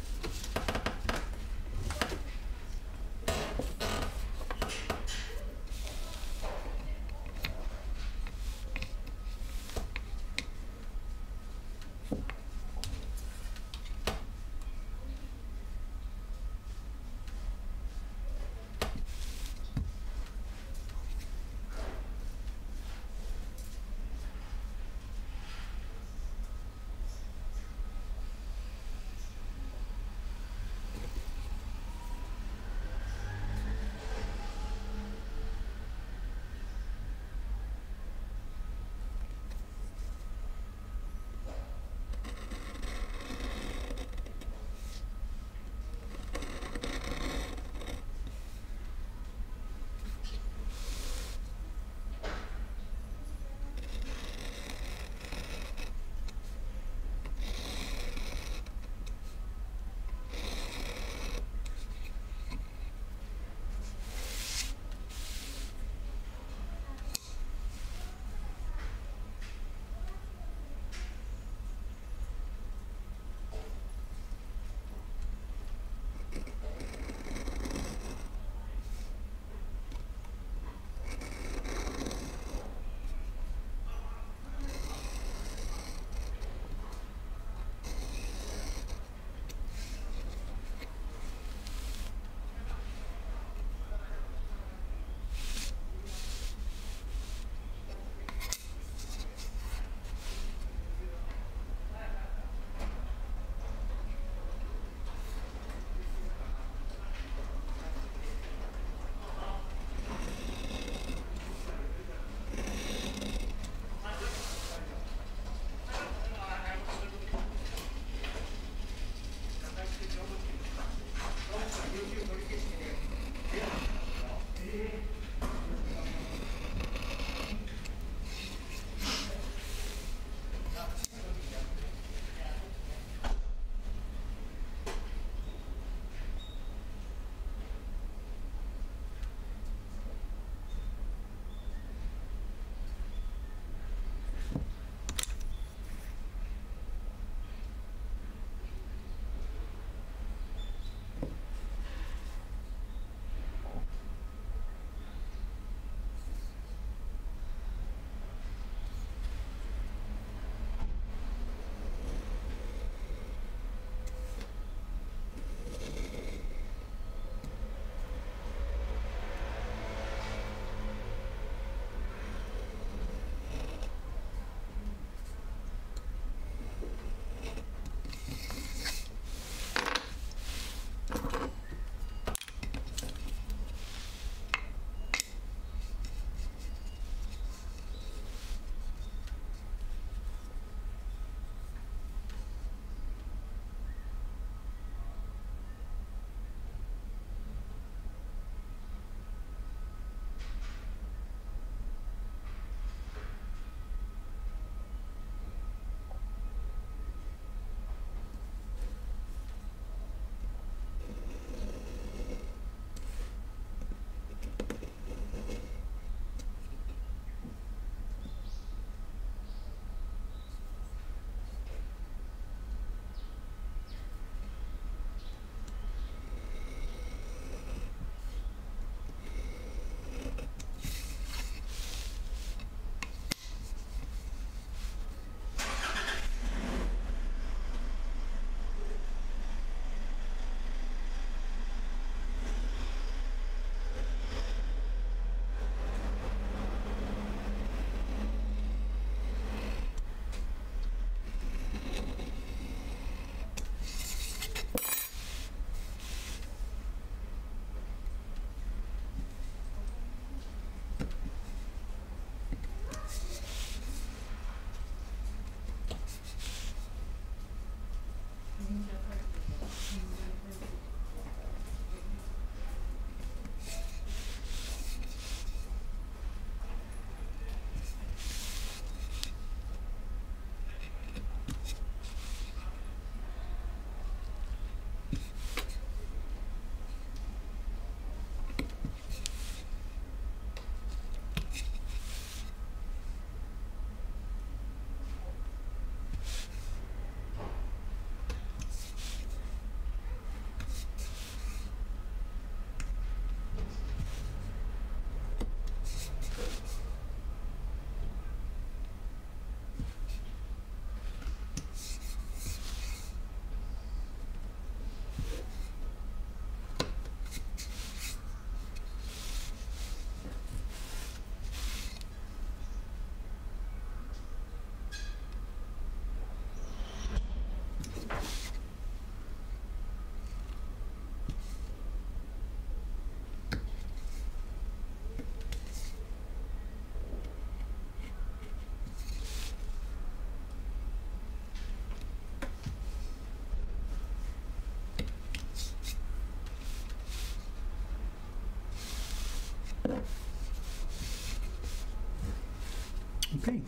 Okay.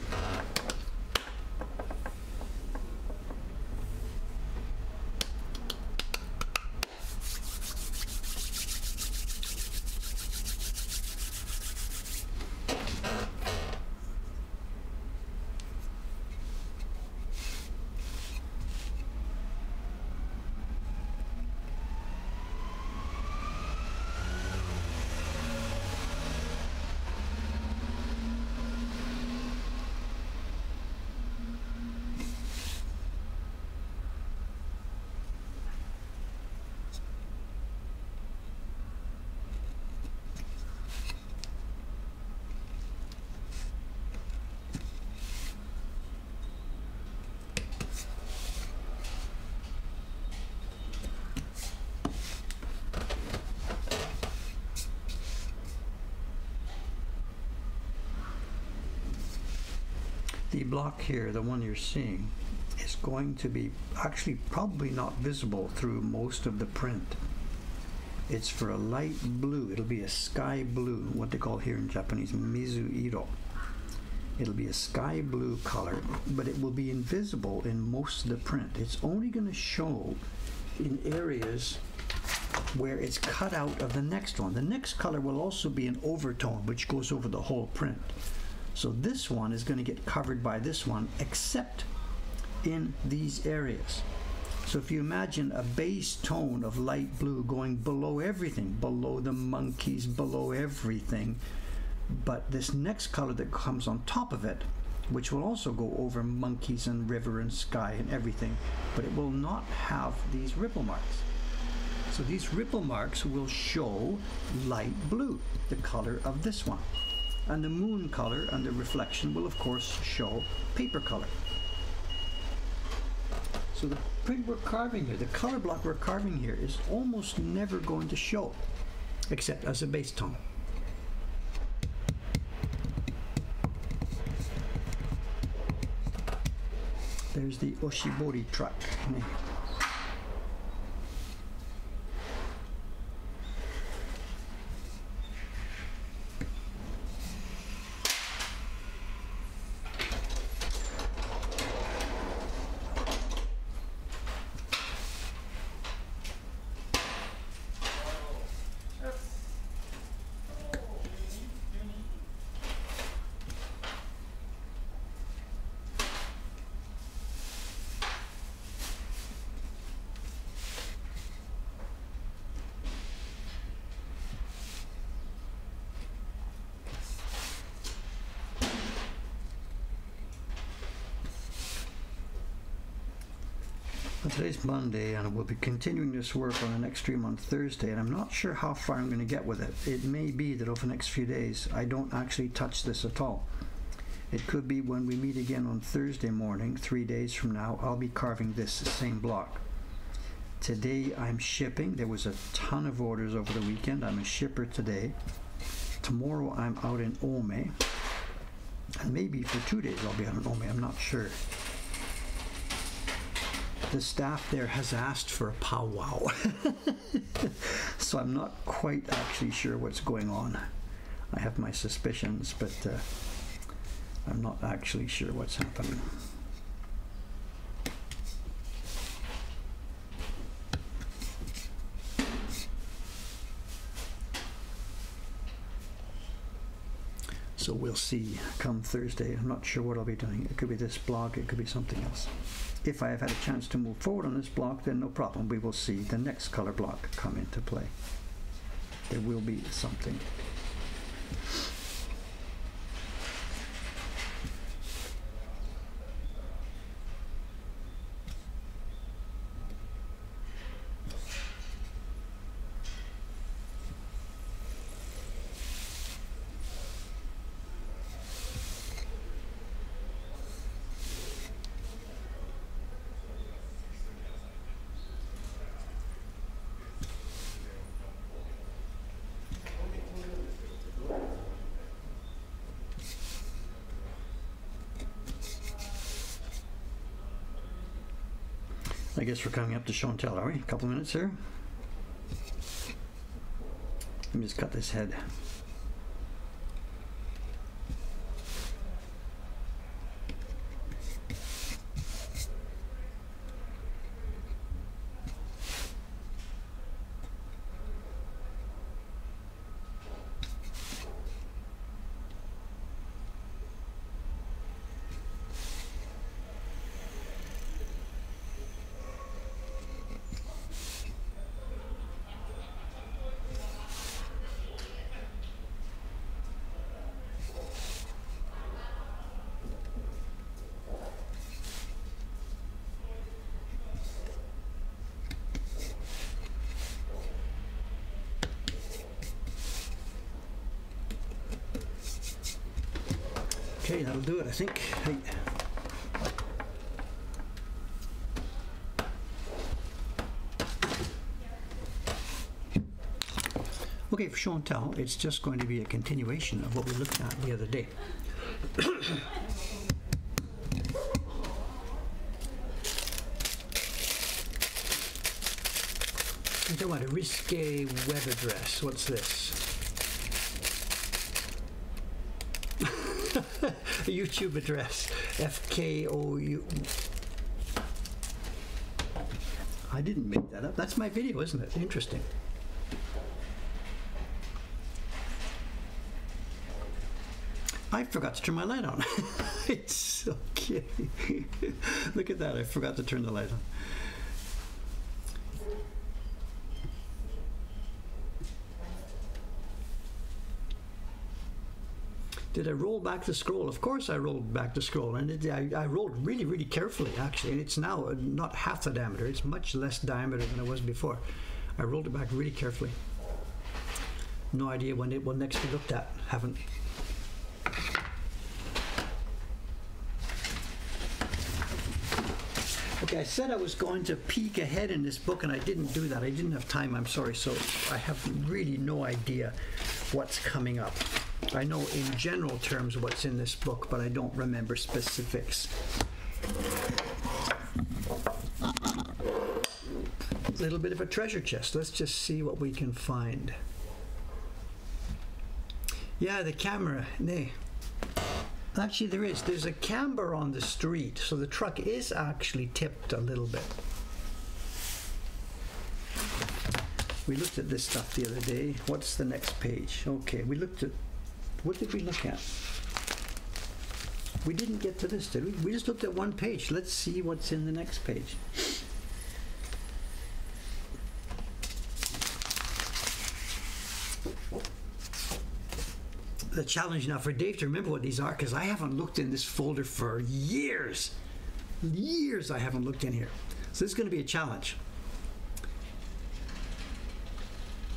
The block here, the one you're seeing, is going to be actually probably not visible through most of the print. It's for a light blue. It'll be a sky blue, what they call here in Japanese mizuiro. It'll be a sky blue color, but it will be invisible in most of the print. It's only going to show in areas where it's cut out of the next one. The next color will also be an overtone, which goes over the whole print. So this one is going to get covered by this one, except in these areas. So if you imagine a base tone of light blue going below everything, below the monkeys, below everything, but this next color that comes on top of it, which will also go over monkeys and river and sky and everything, but it will not have these ripple marks. So these ripple marks will show light blue, the color of this one and the moon color and the reflection will of course show paper color. So the print we're carving here, the color block we're carving here is almost never going to show except as a base tone. There's the Oshibori track. Today's Monday, and we'll be continuing this work on the next stream on Thursday. And I'm not sure how far I'm going to get with it. It may be that over the next few days, I don't actually touch this at all. It could be when we meet again on Thursday morning, three days from now, I'll be carving this same block. Today I'm shipping. There was a ton of orders over the weekend. I'm a shipper today. Tomorrow I'm out in Ome. And maybe for two days I'll be out in Ome. I'm not sure. The staff there has asked for a powwow. so I'm not quite actually sure what's going on. I have my suspicions, but uh, I'm not actually sure what's happening. So we'll see come Thursday. I'm not sure what I'll be doing. It could be this blog, it could be something else. If I have had a chance to move forward on this block, then no problem. We will see the next color block come into play. There will be something. Guess we're coming up to show and tell, are we? A couple minutes here. Let me just cut this head. Okay, that'll do it, I think. Okay, for tell, it's just going to be a continuation of what we looked at the other day. I don't want a risque weather dress. What's this? a YouTube address FKOU. I didn't make that up. That's my video, isn't it? Interesting. I forgot to turn my light on. it's okay. Look at that. I forgot to turn the light on. Did I roll back the scroll? Of course I rolled back the scroll, and it, I, I, rolled really, really carefully, actually, and it's now uh, not half the diameter. It's much less diameter than it was before. I rolled it back really carefully. No idea when it will next be looked at. Haven't. Okay, I said I was going to peek ahead in this book, and I didn't do that. I didn't have time, I'm sorry, so I have really no idea what's coming up. I know in general terms what's in this book, but I don't remember specifics. A little bit of a treasure chest. Let's just see what we can find. Yeah, the camera. Nay. Actually, there is. There's a camber on the street, so the truck is actually tipped a little bit. We looked at this stuff the other day. What's the next page? Okay, we looked at what did we look at? We didn't get to this, did we? We just looked at one page. Let's see what's in the next page. The challenge now for Dave to remember what these are, because I haven't looked in this folder for years. Years I haven't looked in here. So this is going to be a challenge.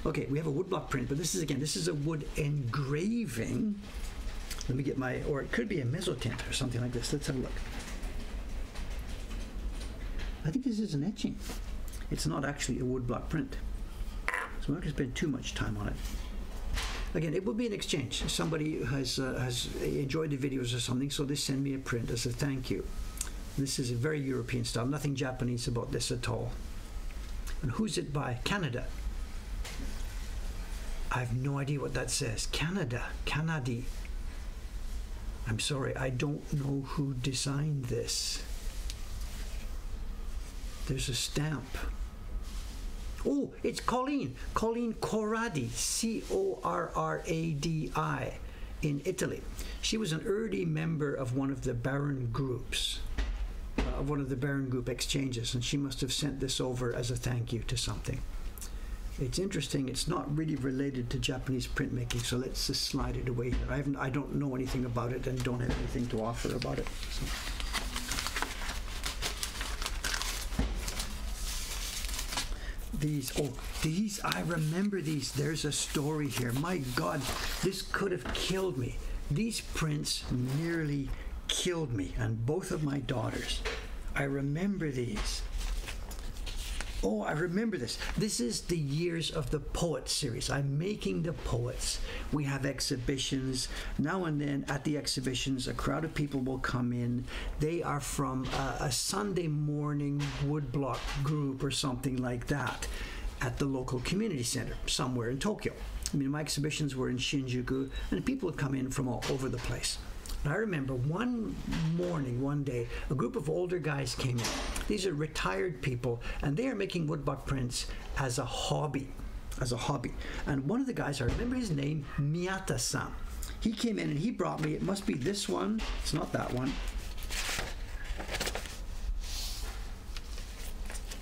Okay, we have a woodblock print, but this is again, this is a wood engraving. Let me get my, or it could be a mezzotint or something like this. Let's have a look. I think this is an etching. It's not actually a woodblock print. So I'm not going to spend too much time on it. Again, it will be an exchange. Somebody has uh, has enjoyed the videos or something, so they send me a print as a thank you. This is a very European style, nothing Japanese about this at all. And who's it by? Canada. I have no idea what that says. Canada, Canadi. I'm sorry, I don't know who designed this. There's a stamp. Oh, it's Colleen. Colleen Corradi, C O R R A D I, in Italy. She was an early member of one of the Baren groups, uh, of one of the Baren group exchanges, and she must have sent this over as a thank you to something. It's interesting. It's not really related to Japanese printmaking, so let's just slide it away. I haven't. I don't know anything about it and don't have anything to offer about it. So. These, oh, these, I remember these. There's a story here. My God, this could have killed me. These prints nearly killed me and both of my daughters. I remember these. Oh, I remember this. This is the Years of the Poets series. I'm making the poets. We have exhibitions. Now and then at the exhibitions, a crowd of people will come in. They are from a, a Sunday morning woodblock group or something like that at the local community center somewhere in Tokyo. I mean, my exhibitions were in Shinjuku, and people would come in from all over the place. And I remember one morning, one day, a group of older guys came in. These are retired people, and they are making woodblock prints as a hobby. As a hobby. And one of the guys, I remember his name, Miyata san. He came in and he brought me, it must be this one, it's not that one.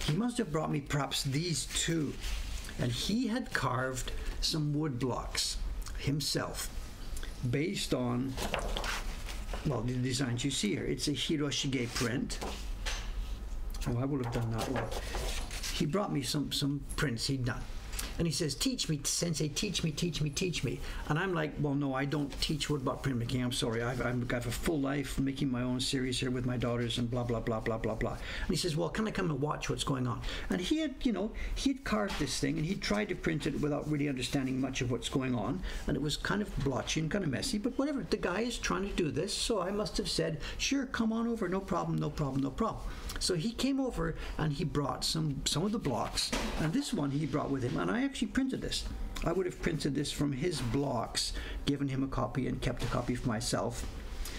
He must have brought me perhaps these two. And he had carved some wood blocks himself based on well, the designs you see here. It's a Hiroshige print. Oh, I would have done that one. He brought me some, some prints he'd done. And he says, Teach me, Sensei, teach me, teach me, teach me. And I'm like, Well, no, I don't teach woodblock printmaking. I'm sorry. I've, I've a full life making my own series here with my daughters and blah, blah, blah, blah, blah, blah. And he says, Well, can I come and watch what's going on? And he had, you know, he had carved this thing and he'd tried to print it without really understanding much of what's going on. And it was kind of blotchy and kind of messy, but whatever. The guy is trying to do this. So I must have said, Sure, come on over. No problem, no problem, no problem. So he came over and he brought some some of the blocks, and this one he brought with him, and I actually printed this. I would have printed this from his blocks, given him a copy, and kept a copy for myself.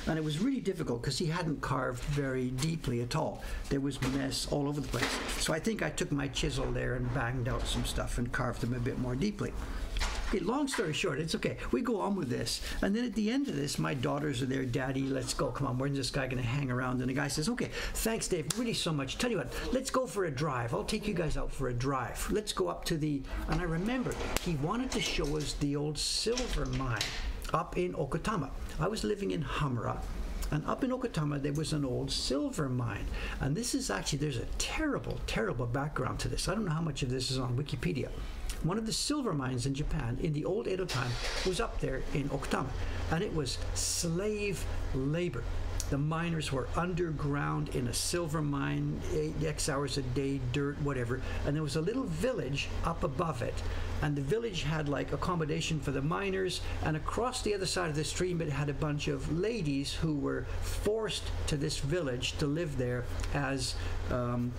And it was really difficult because he hadn't carved very deeply at all. There was mess all over the place. So I think I took my chisel there and banged out some stuff and carved them a bit more deeply. Okay, long story short, it's okay. We go on with this. And then at the end of this, my daughters are there, Daddy, let's go. Come on, when's this guy going to hang around? And the guy says, Okay, thanks, Dave, really so much. Tell you what, let's go for a drive. I'll take you guys out for a drive. Let's go up to the. And I remember he wanted to show us the old silver mine up in Okutama. I was living in Hamura. And up in Okutama, there was an old silver mine. And this is actually, there's a terrible, terrible background to this. I don't know how much of this is on Wikipedia one of the silver mines in Japan in the old Edo time was up there in Okutama, and it was slave labor. The miners were underground in a silver mine, eight, X hours a day, dirt, whatever. And there was a little village up above it. And the village had like accommodation for the miners. And across the other side of the stream, it had a bunch of ladies who were forced to this village to live there as um,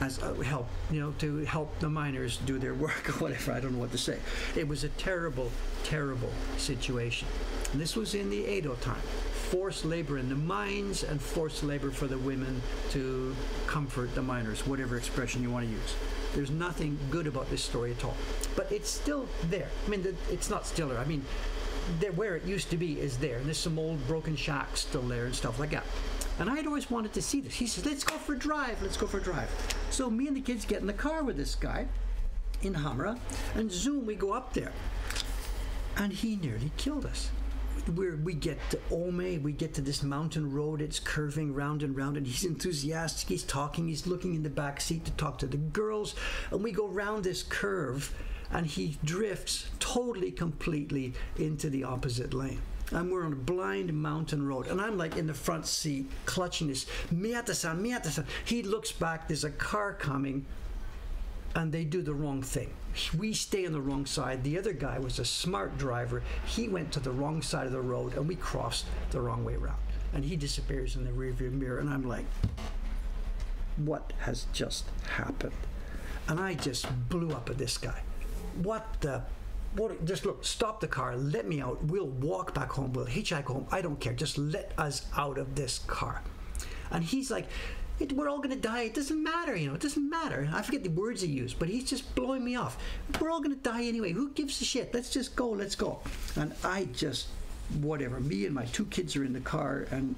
as uh, help, you know, to help the miners do their work or whatever. I don't know what to say. It was a terrible, terrible situation. And this was in the Edo time. Forced labor in the mines and forced labor for the women to comfort the miners, whatever expression you want to use. There's nothing good about this story at all. But it's still there. I mean, it's not still there. I mean, there, where it used to be is there. And there's some old broken shacks still there and stuff like that. And I had always wanted to see this. He says, let's go for a drive, let's go for a drive. So me and the kids get in the car with this guy in Hamura, and zoom, we go up there. And he nearly killed us. We're, we get to Ome, we get to this mountain road, it's curving round and round, and he's enthusiastic, he's talking, he's looking in the back seat to talk to the girls, and we go round this curve, and he drifts totally, completely into the opposite lane and we're on a blind mountain road. And I'm like in the front seat, clutching this, Miyata-san, Miyata-san. He looks back, there's a car coming, and they do the wrong thing. We stay on the wrong side. The other guy was a smart driver. He went to the wrong side of the road, and we crossed the wrong way around. and he disappears in the rearview mirror, and I'm like, what has just happened? And I just blew up at this guy. What the? What? Just look, stop the car, let me out. We'll walk back home, we'll hitchhike home. I don't care. Just let us out of this car. And he's like, it, we're all to die. It doesn't matter, you know. It doesn't matter. I forget the words he used, but he's just blowing me off. We're all to die anyway. Who gives a shit? Let's just go. Let's go. And I just, whatever. Me and my two kids are in the car, and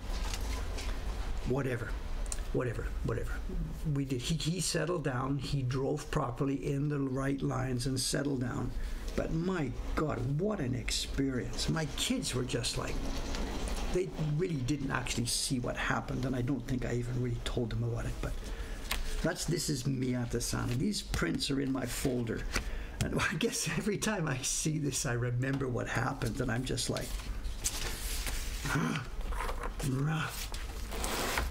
whatever, whatever, whatever. We did. He, he settled down. He drove properly in the right lines and settled down. But my God, what an experience! My kids were just like, they really didn't actually see what happened, and I don't think I even really told them about it. But that's this is Miyata-san. These prints are in my folder, and I guess every time I see this, I remember what happened, and I'm just like,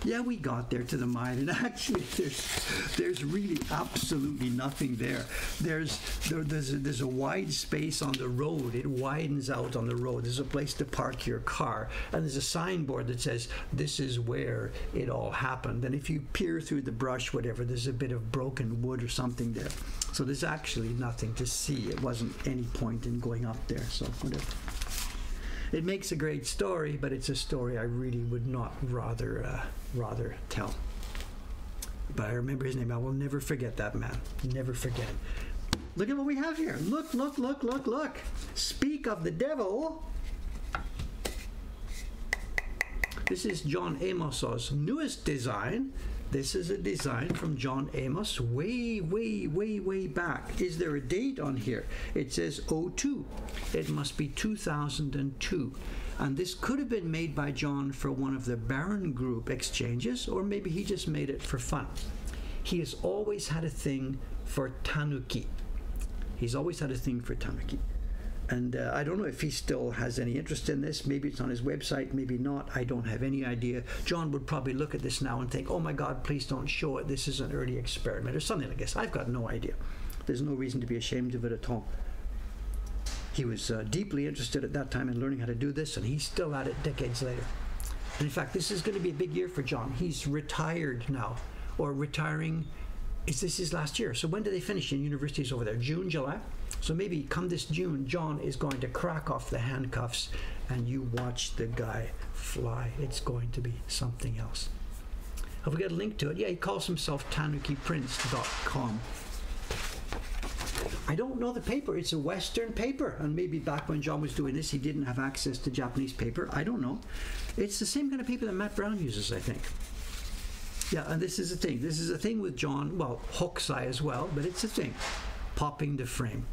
yeah, we got there to the mine, and actually, there's there's really absolutely nothing there. There's there, there's a, there's a wide space on the road. It widens out on the road. There's a place to park your car, and there's a signboard that says this is where it all happened. And if you peer through the brush, whatever, there's a bit of broken wood or something there. So there's actually nothing to see. It wasn't any point in going up there. So whatever. It makes a great story, but it's a story I really would not rather uh, rather tell. But I remember his name. I will never forget that man. Never forget him. Look at what we have here. Look, look, look, look, look. Speak of the devil. This is John Amos's newest design. This is a design from John Amos way, way, way, way back. Is there a date on here? It says 02. It must be 2002. And this could have been made by John for one of the Baren Group exchanges, or maybe he just made it for fun. He has always had a thing for tanuki. He's always had a thing for tanuki. And uh, I don't know if he still has any interest in this. Maybe it's on his website, maybe not. I don't have any idea. John would probably look at this now and think, oh my God, please don't show it. This is an early experiment or something like this. I've got no idea. There's no reason to be ashamed of it at all. He was uh, deeply interested at that time in learning how to do this, and he's still at it decades later. And in fact, this is going to be a big year for John. He's retired now, or retiring. Is this his last year? So when do they finish in universities over there? June, July? So maybe come this June, John is going to crack off the handcuffs and you watch the guy fly. It's going to be something else. Have we got a link to it? Yeah, he calls himself tanukiprince.com. I don't know the paper. It's a Western paper. And maybe back when John was doing this, he didn't have access to Japanese paper. I don't know. It's the same kind of paper that Matt Brown uses, I think. Yeah, and this is a thing. This is a thing with John, well, Hokusai as well, but it's a thing. Popping the frame.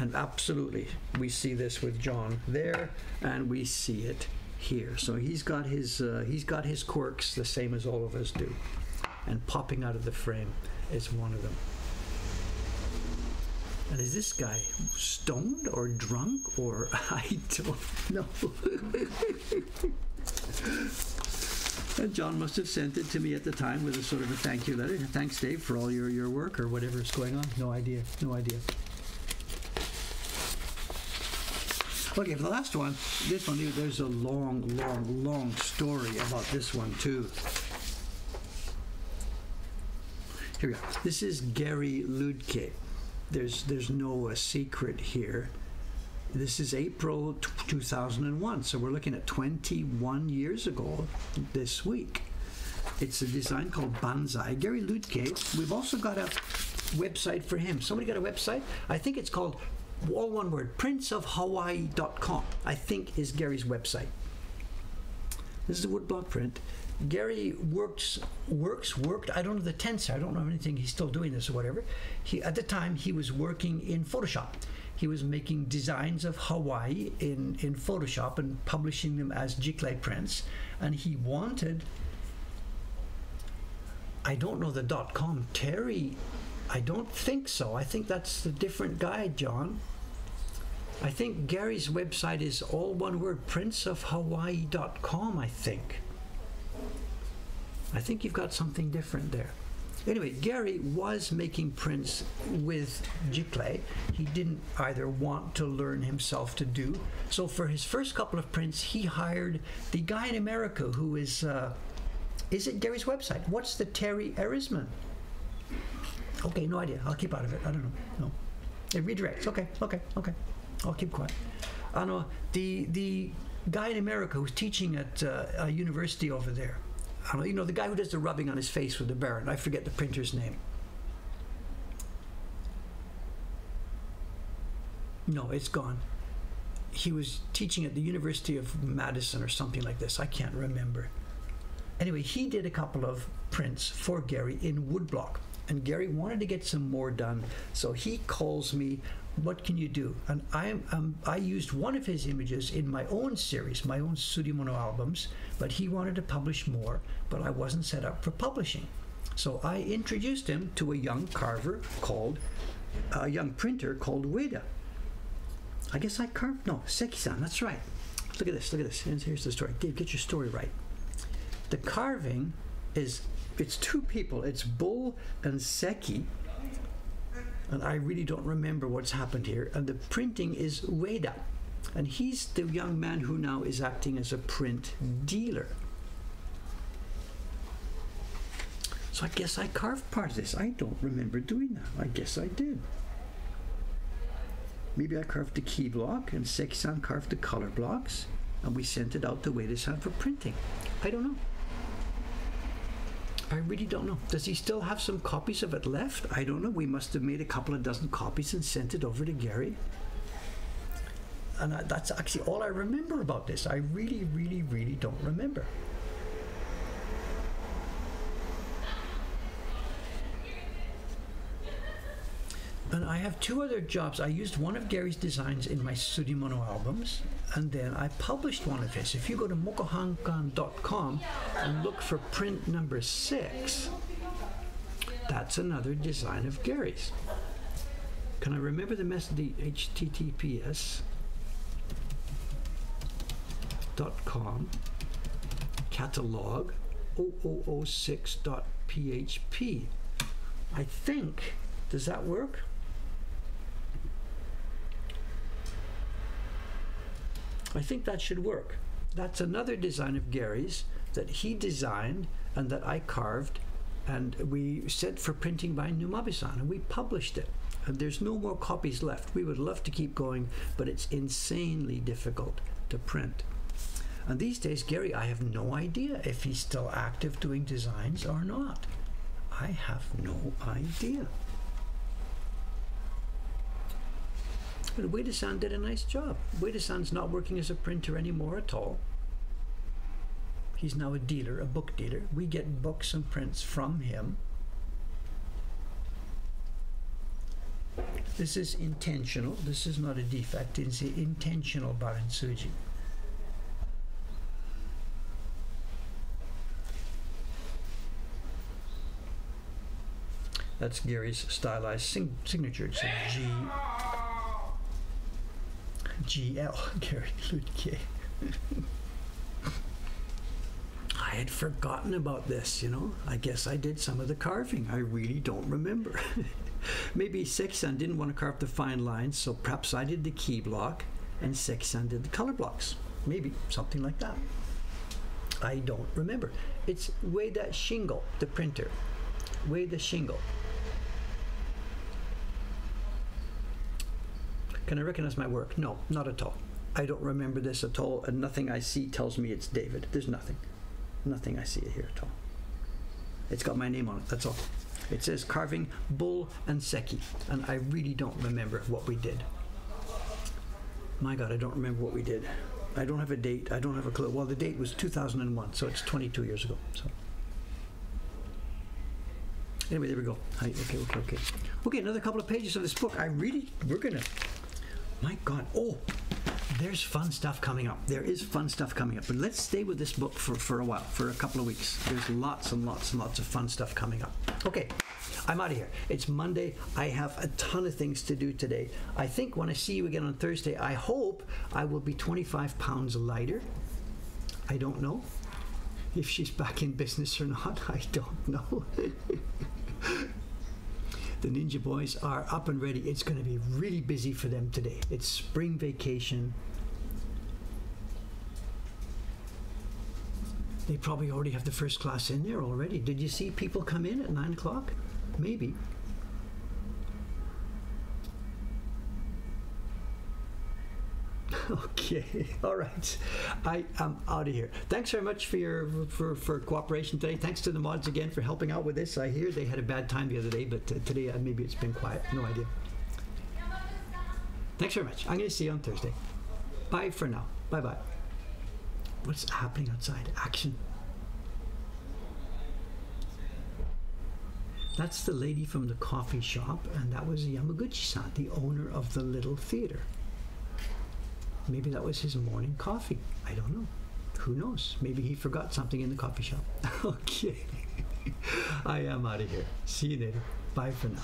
And absolutely, we see this with John there, and we see it here. So he's got his uh, he's got his quirks the same as all of us do, and popping out of the frame is one of them. And is this guy stoned or drunk or I don't know. and John must have sent it to me at the time with a sort of a thank you letter. Thanks, Dave, for all your, your work or whatever is going on. No idea. No idea. Okay, for the last one, this one, there's a long, long, long story about this one too. Here we go. This is Gary Luedtke. There's there's no uh, secret here. This is April 2001, so we're looking at 21 years ago this week. It's a design called Banzai. Gary Luedtke. We've also got a website for him. Somebody got a website? I think it's called all one word, princeofhawaii.com, I think is Gary's website. This is a woodblock print. Gary works, works, worked. I don't know the tense. I don't know anything. He's still doing this or whatever. He at the time he was working in Photoshop. He was making designs of Hawaii in in Photoshop and publishing them as Giclée prints. And he wanted. I don't know the dot com. Terry I don't think so. I think that's the different guy, John. I think Gary's website is all one word, princeofhawaii.com, I think. I think you've got something different there. Anyway, Gary was making prints with Giclée. He didn't either want to learn himself to do. So for his first couple of prints, he hired the guy in America who is, uh, is it Gary's website? What's the Terry Erisman? Okay, no idea. I'll keep out of it. I don't know. No. It redirects. Okay, okay, okay. I'll keep quiet. I know the the guy in America who's teaching at uh, a university over there. I know, you know, the guy who does the rubbing on his face with the baren. I forget the printer's name. No, it's gone. He was teaching at the University of Madison or something like this. I can't remember. Anyway, he did a couple of prints for Gary in woodblock. And Gary wanted to get some more done, so he calls me what can you do? And I, um, I used one of his images in my own series, my own Surimono albums, but he wanted to publish more, but I wasn't set up for publishing. So I introduced him to a young carver called, a young printer called Ueda. I guess I carved, no, Seki-san, that's right. Look at this, look at this. Here's the story. Dave, get your story right. The carving is, it's two people. It's Bull and Seki, and I really don't remember what's happened here. And the printing is Ueda, and he's the young man who now is acting as a print dealer. So I guess I carved part of this. I don't remember doing that. I guess I did. Maybe I carved the key block and Seki-san carved the color blocks and we sent it out to Ueda-san for printing. I don't know. I really don't know. Does he still have some copies of it left? I don't know. We must have made a couple of dozen copies and sent it over to Gary. And I, that's actually all I remember about this. I really, really, really don't remember. And I have two other jobs. I used one of Gary's designs in my Surimono albums, and then I published one of his. If you go to mokuhankan.com and look for print number six, that's another design of Gary's. Can I remember the message? The HTTPS dot com catalog 0006.php. I think, does that work? I think that should work. That's another design of Gary's that he designed and that I carved and we sent for printing by Numabe-san and we published it. And there's no more copies left. We would love to keep going, but it's insanely difficult to print. And these days, Gary, I have no idea if he's still active doing designs or not. I have no idea. But Ueda-san did a nice job. Ueda-san's not working as a printer anymore at all. He's now a dealer, a book dealer. We get books and prints from him. This is intentional. This is not a defect. It's intentional Barensuji. That's Gary's stylized signature. It's a G GL, Gary Lutke. I had forgotten about this, you know. I guess I did some of the carving. I really don't remember. Maybe Seki-san didn't want to carve the fine lines, so perhaps I did the key block and Seki-san did the color blocks. Maybe something like that. I don't remember. It's Ueda Shingo, the printer. Ueda Shingo. Can I recognize my work? No, not at all. I don't remember this at all, and nothing I see tells me it's David. There's nothing. Nothing I see here at all. It's got my name on it, that's all. It says carving bull and seki, and I really don't remember what we did. My God, I don't remember what we did. I don't have a date. I don't have a clue. Well, the date was 2001, so it's 22 years ago. So. Anyway, there we go. Hi, okay, okay, okay. Okay, another couple of pages of this book. I really, we're gonna my God. Oh, there's fun stuff coming up. There is fun stuff coming up. But let's stay with this book for, for a while, for a couple of weeks. There's lots and lots and lots of fun stuff coming up. Okay, I'm out of here. It's Monday. I have a ton of things to do today. I think when I see you again on Thursday, I hope I will be 25 pounds lighter. I don't know if she's back in business or not. I don't know. the Ninja Boys are up and ready. It's going to be really busy for them today. It's spring vacation. They probably already have the first class in there already. Did you see people come in at nine o'clock? Maybe. Okay, all right. I am out of here. Thanks very much for your for, for cooperation today. Thanks to the mods again for helping out with this. I hear they had a bad time the other day, but uh, today uh, maybe it's been quiet. No idea. Thanks very much. I'm going to see you on Thursday. Bye for now. Bye bye. What's happening outside? Action. That's the lady from the coffee shop, and that was Yamaguchi-san, the owner of the little theater. Maybe that was his morning coffee. I don't know. Who knows? Maybe he forgot something in the coffee shop. okay. I am out of here. See you later. Bye for now.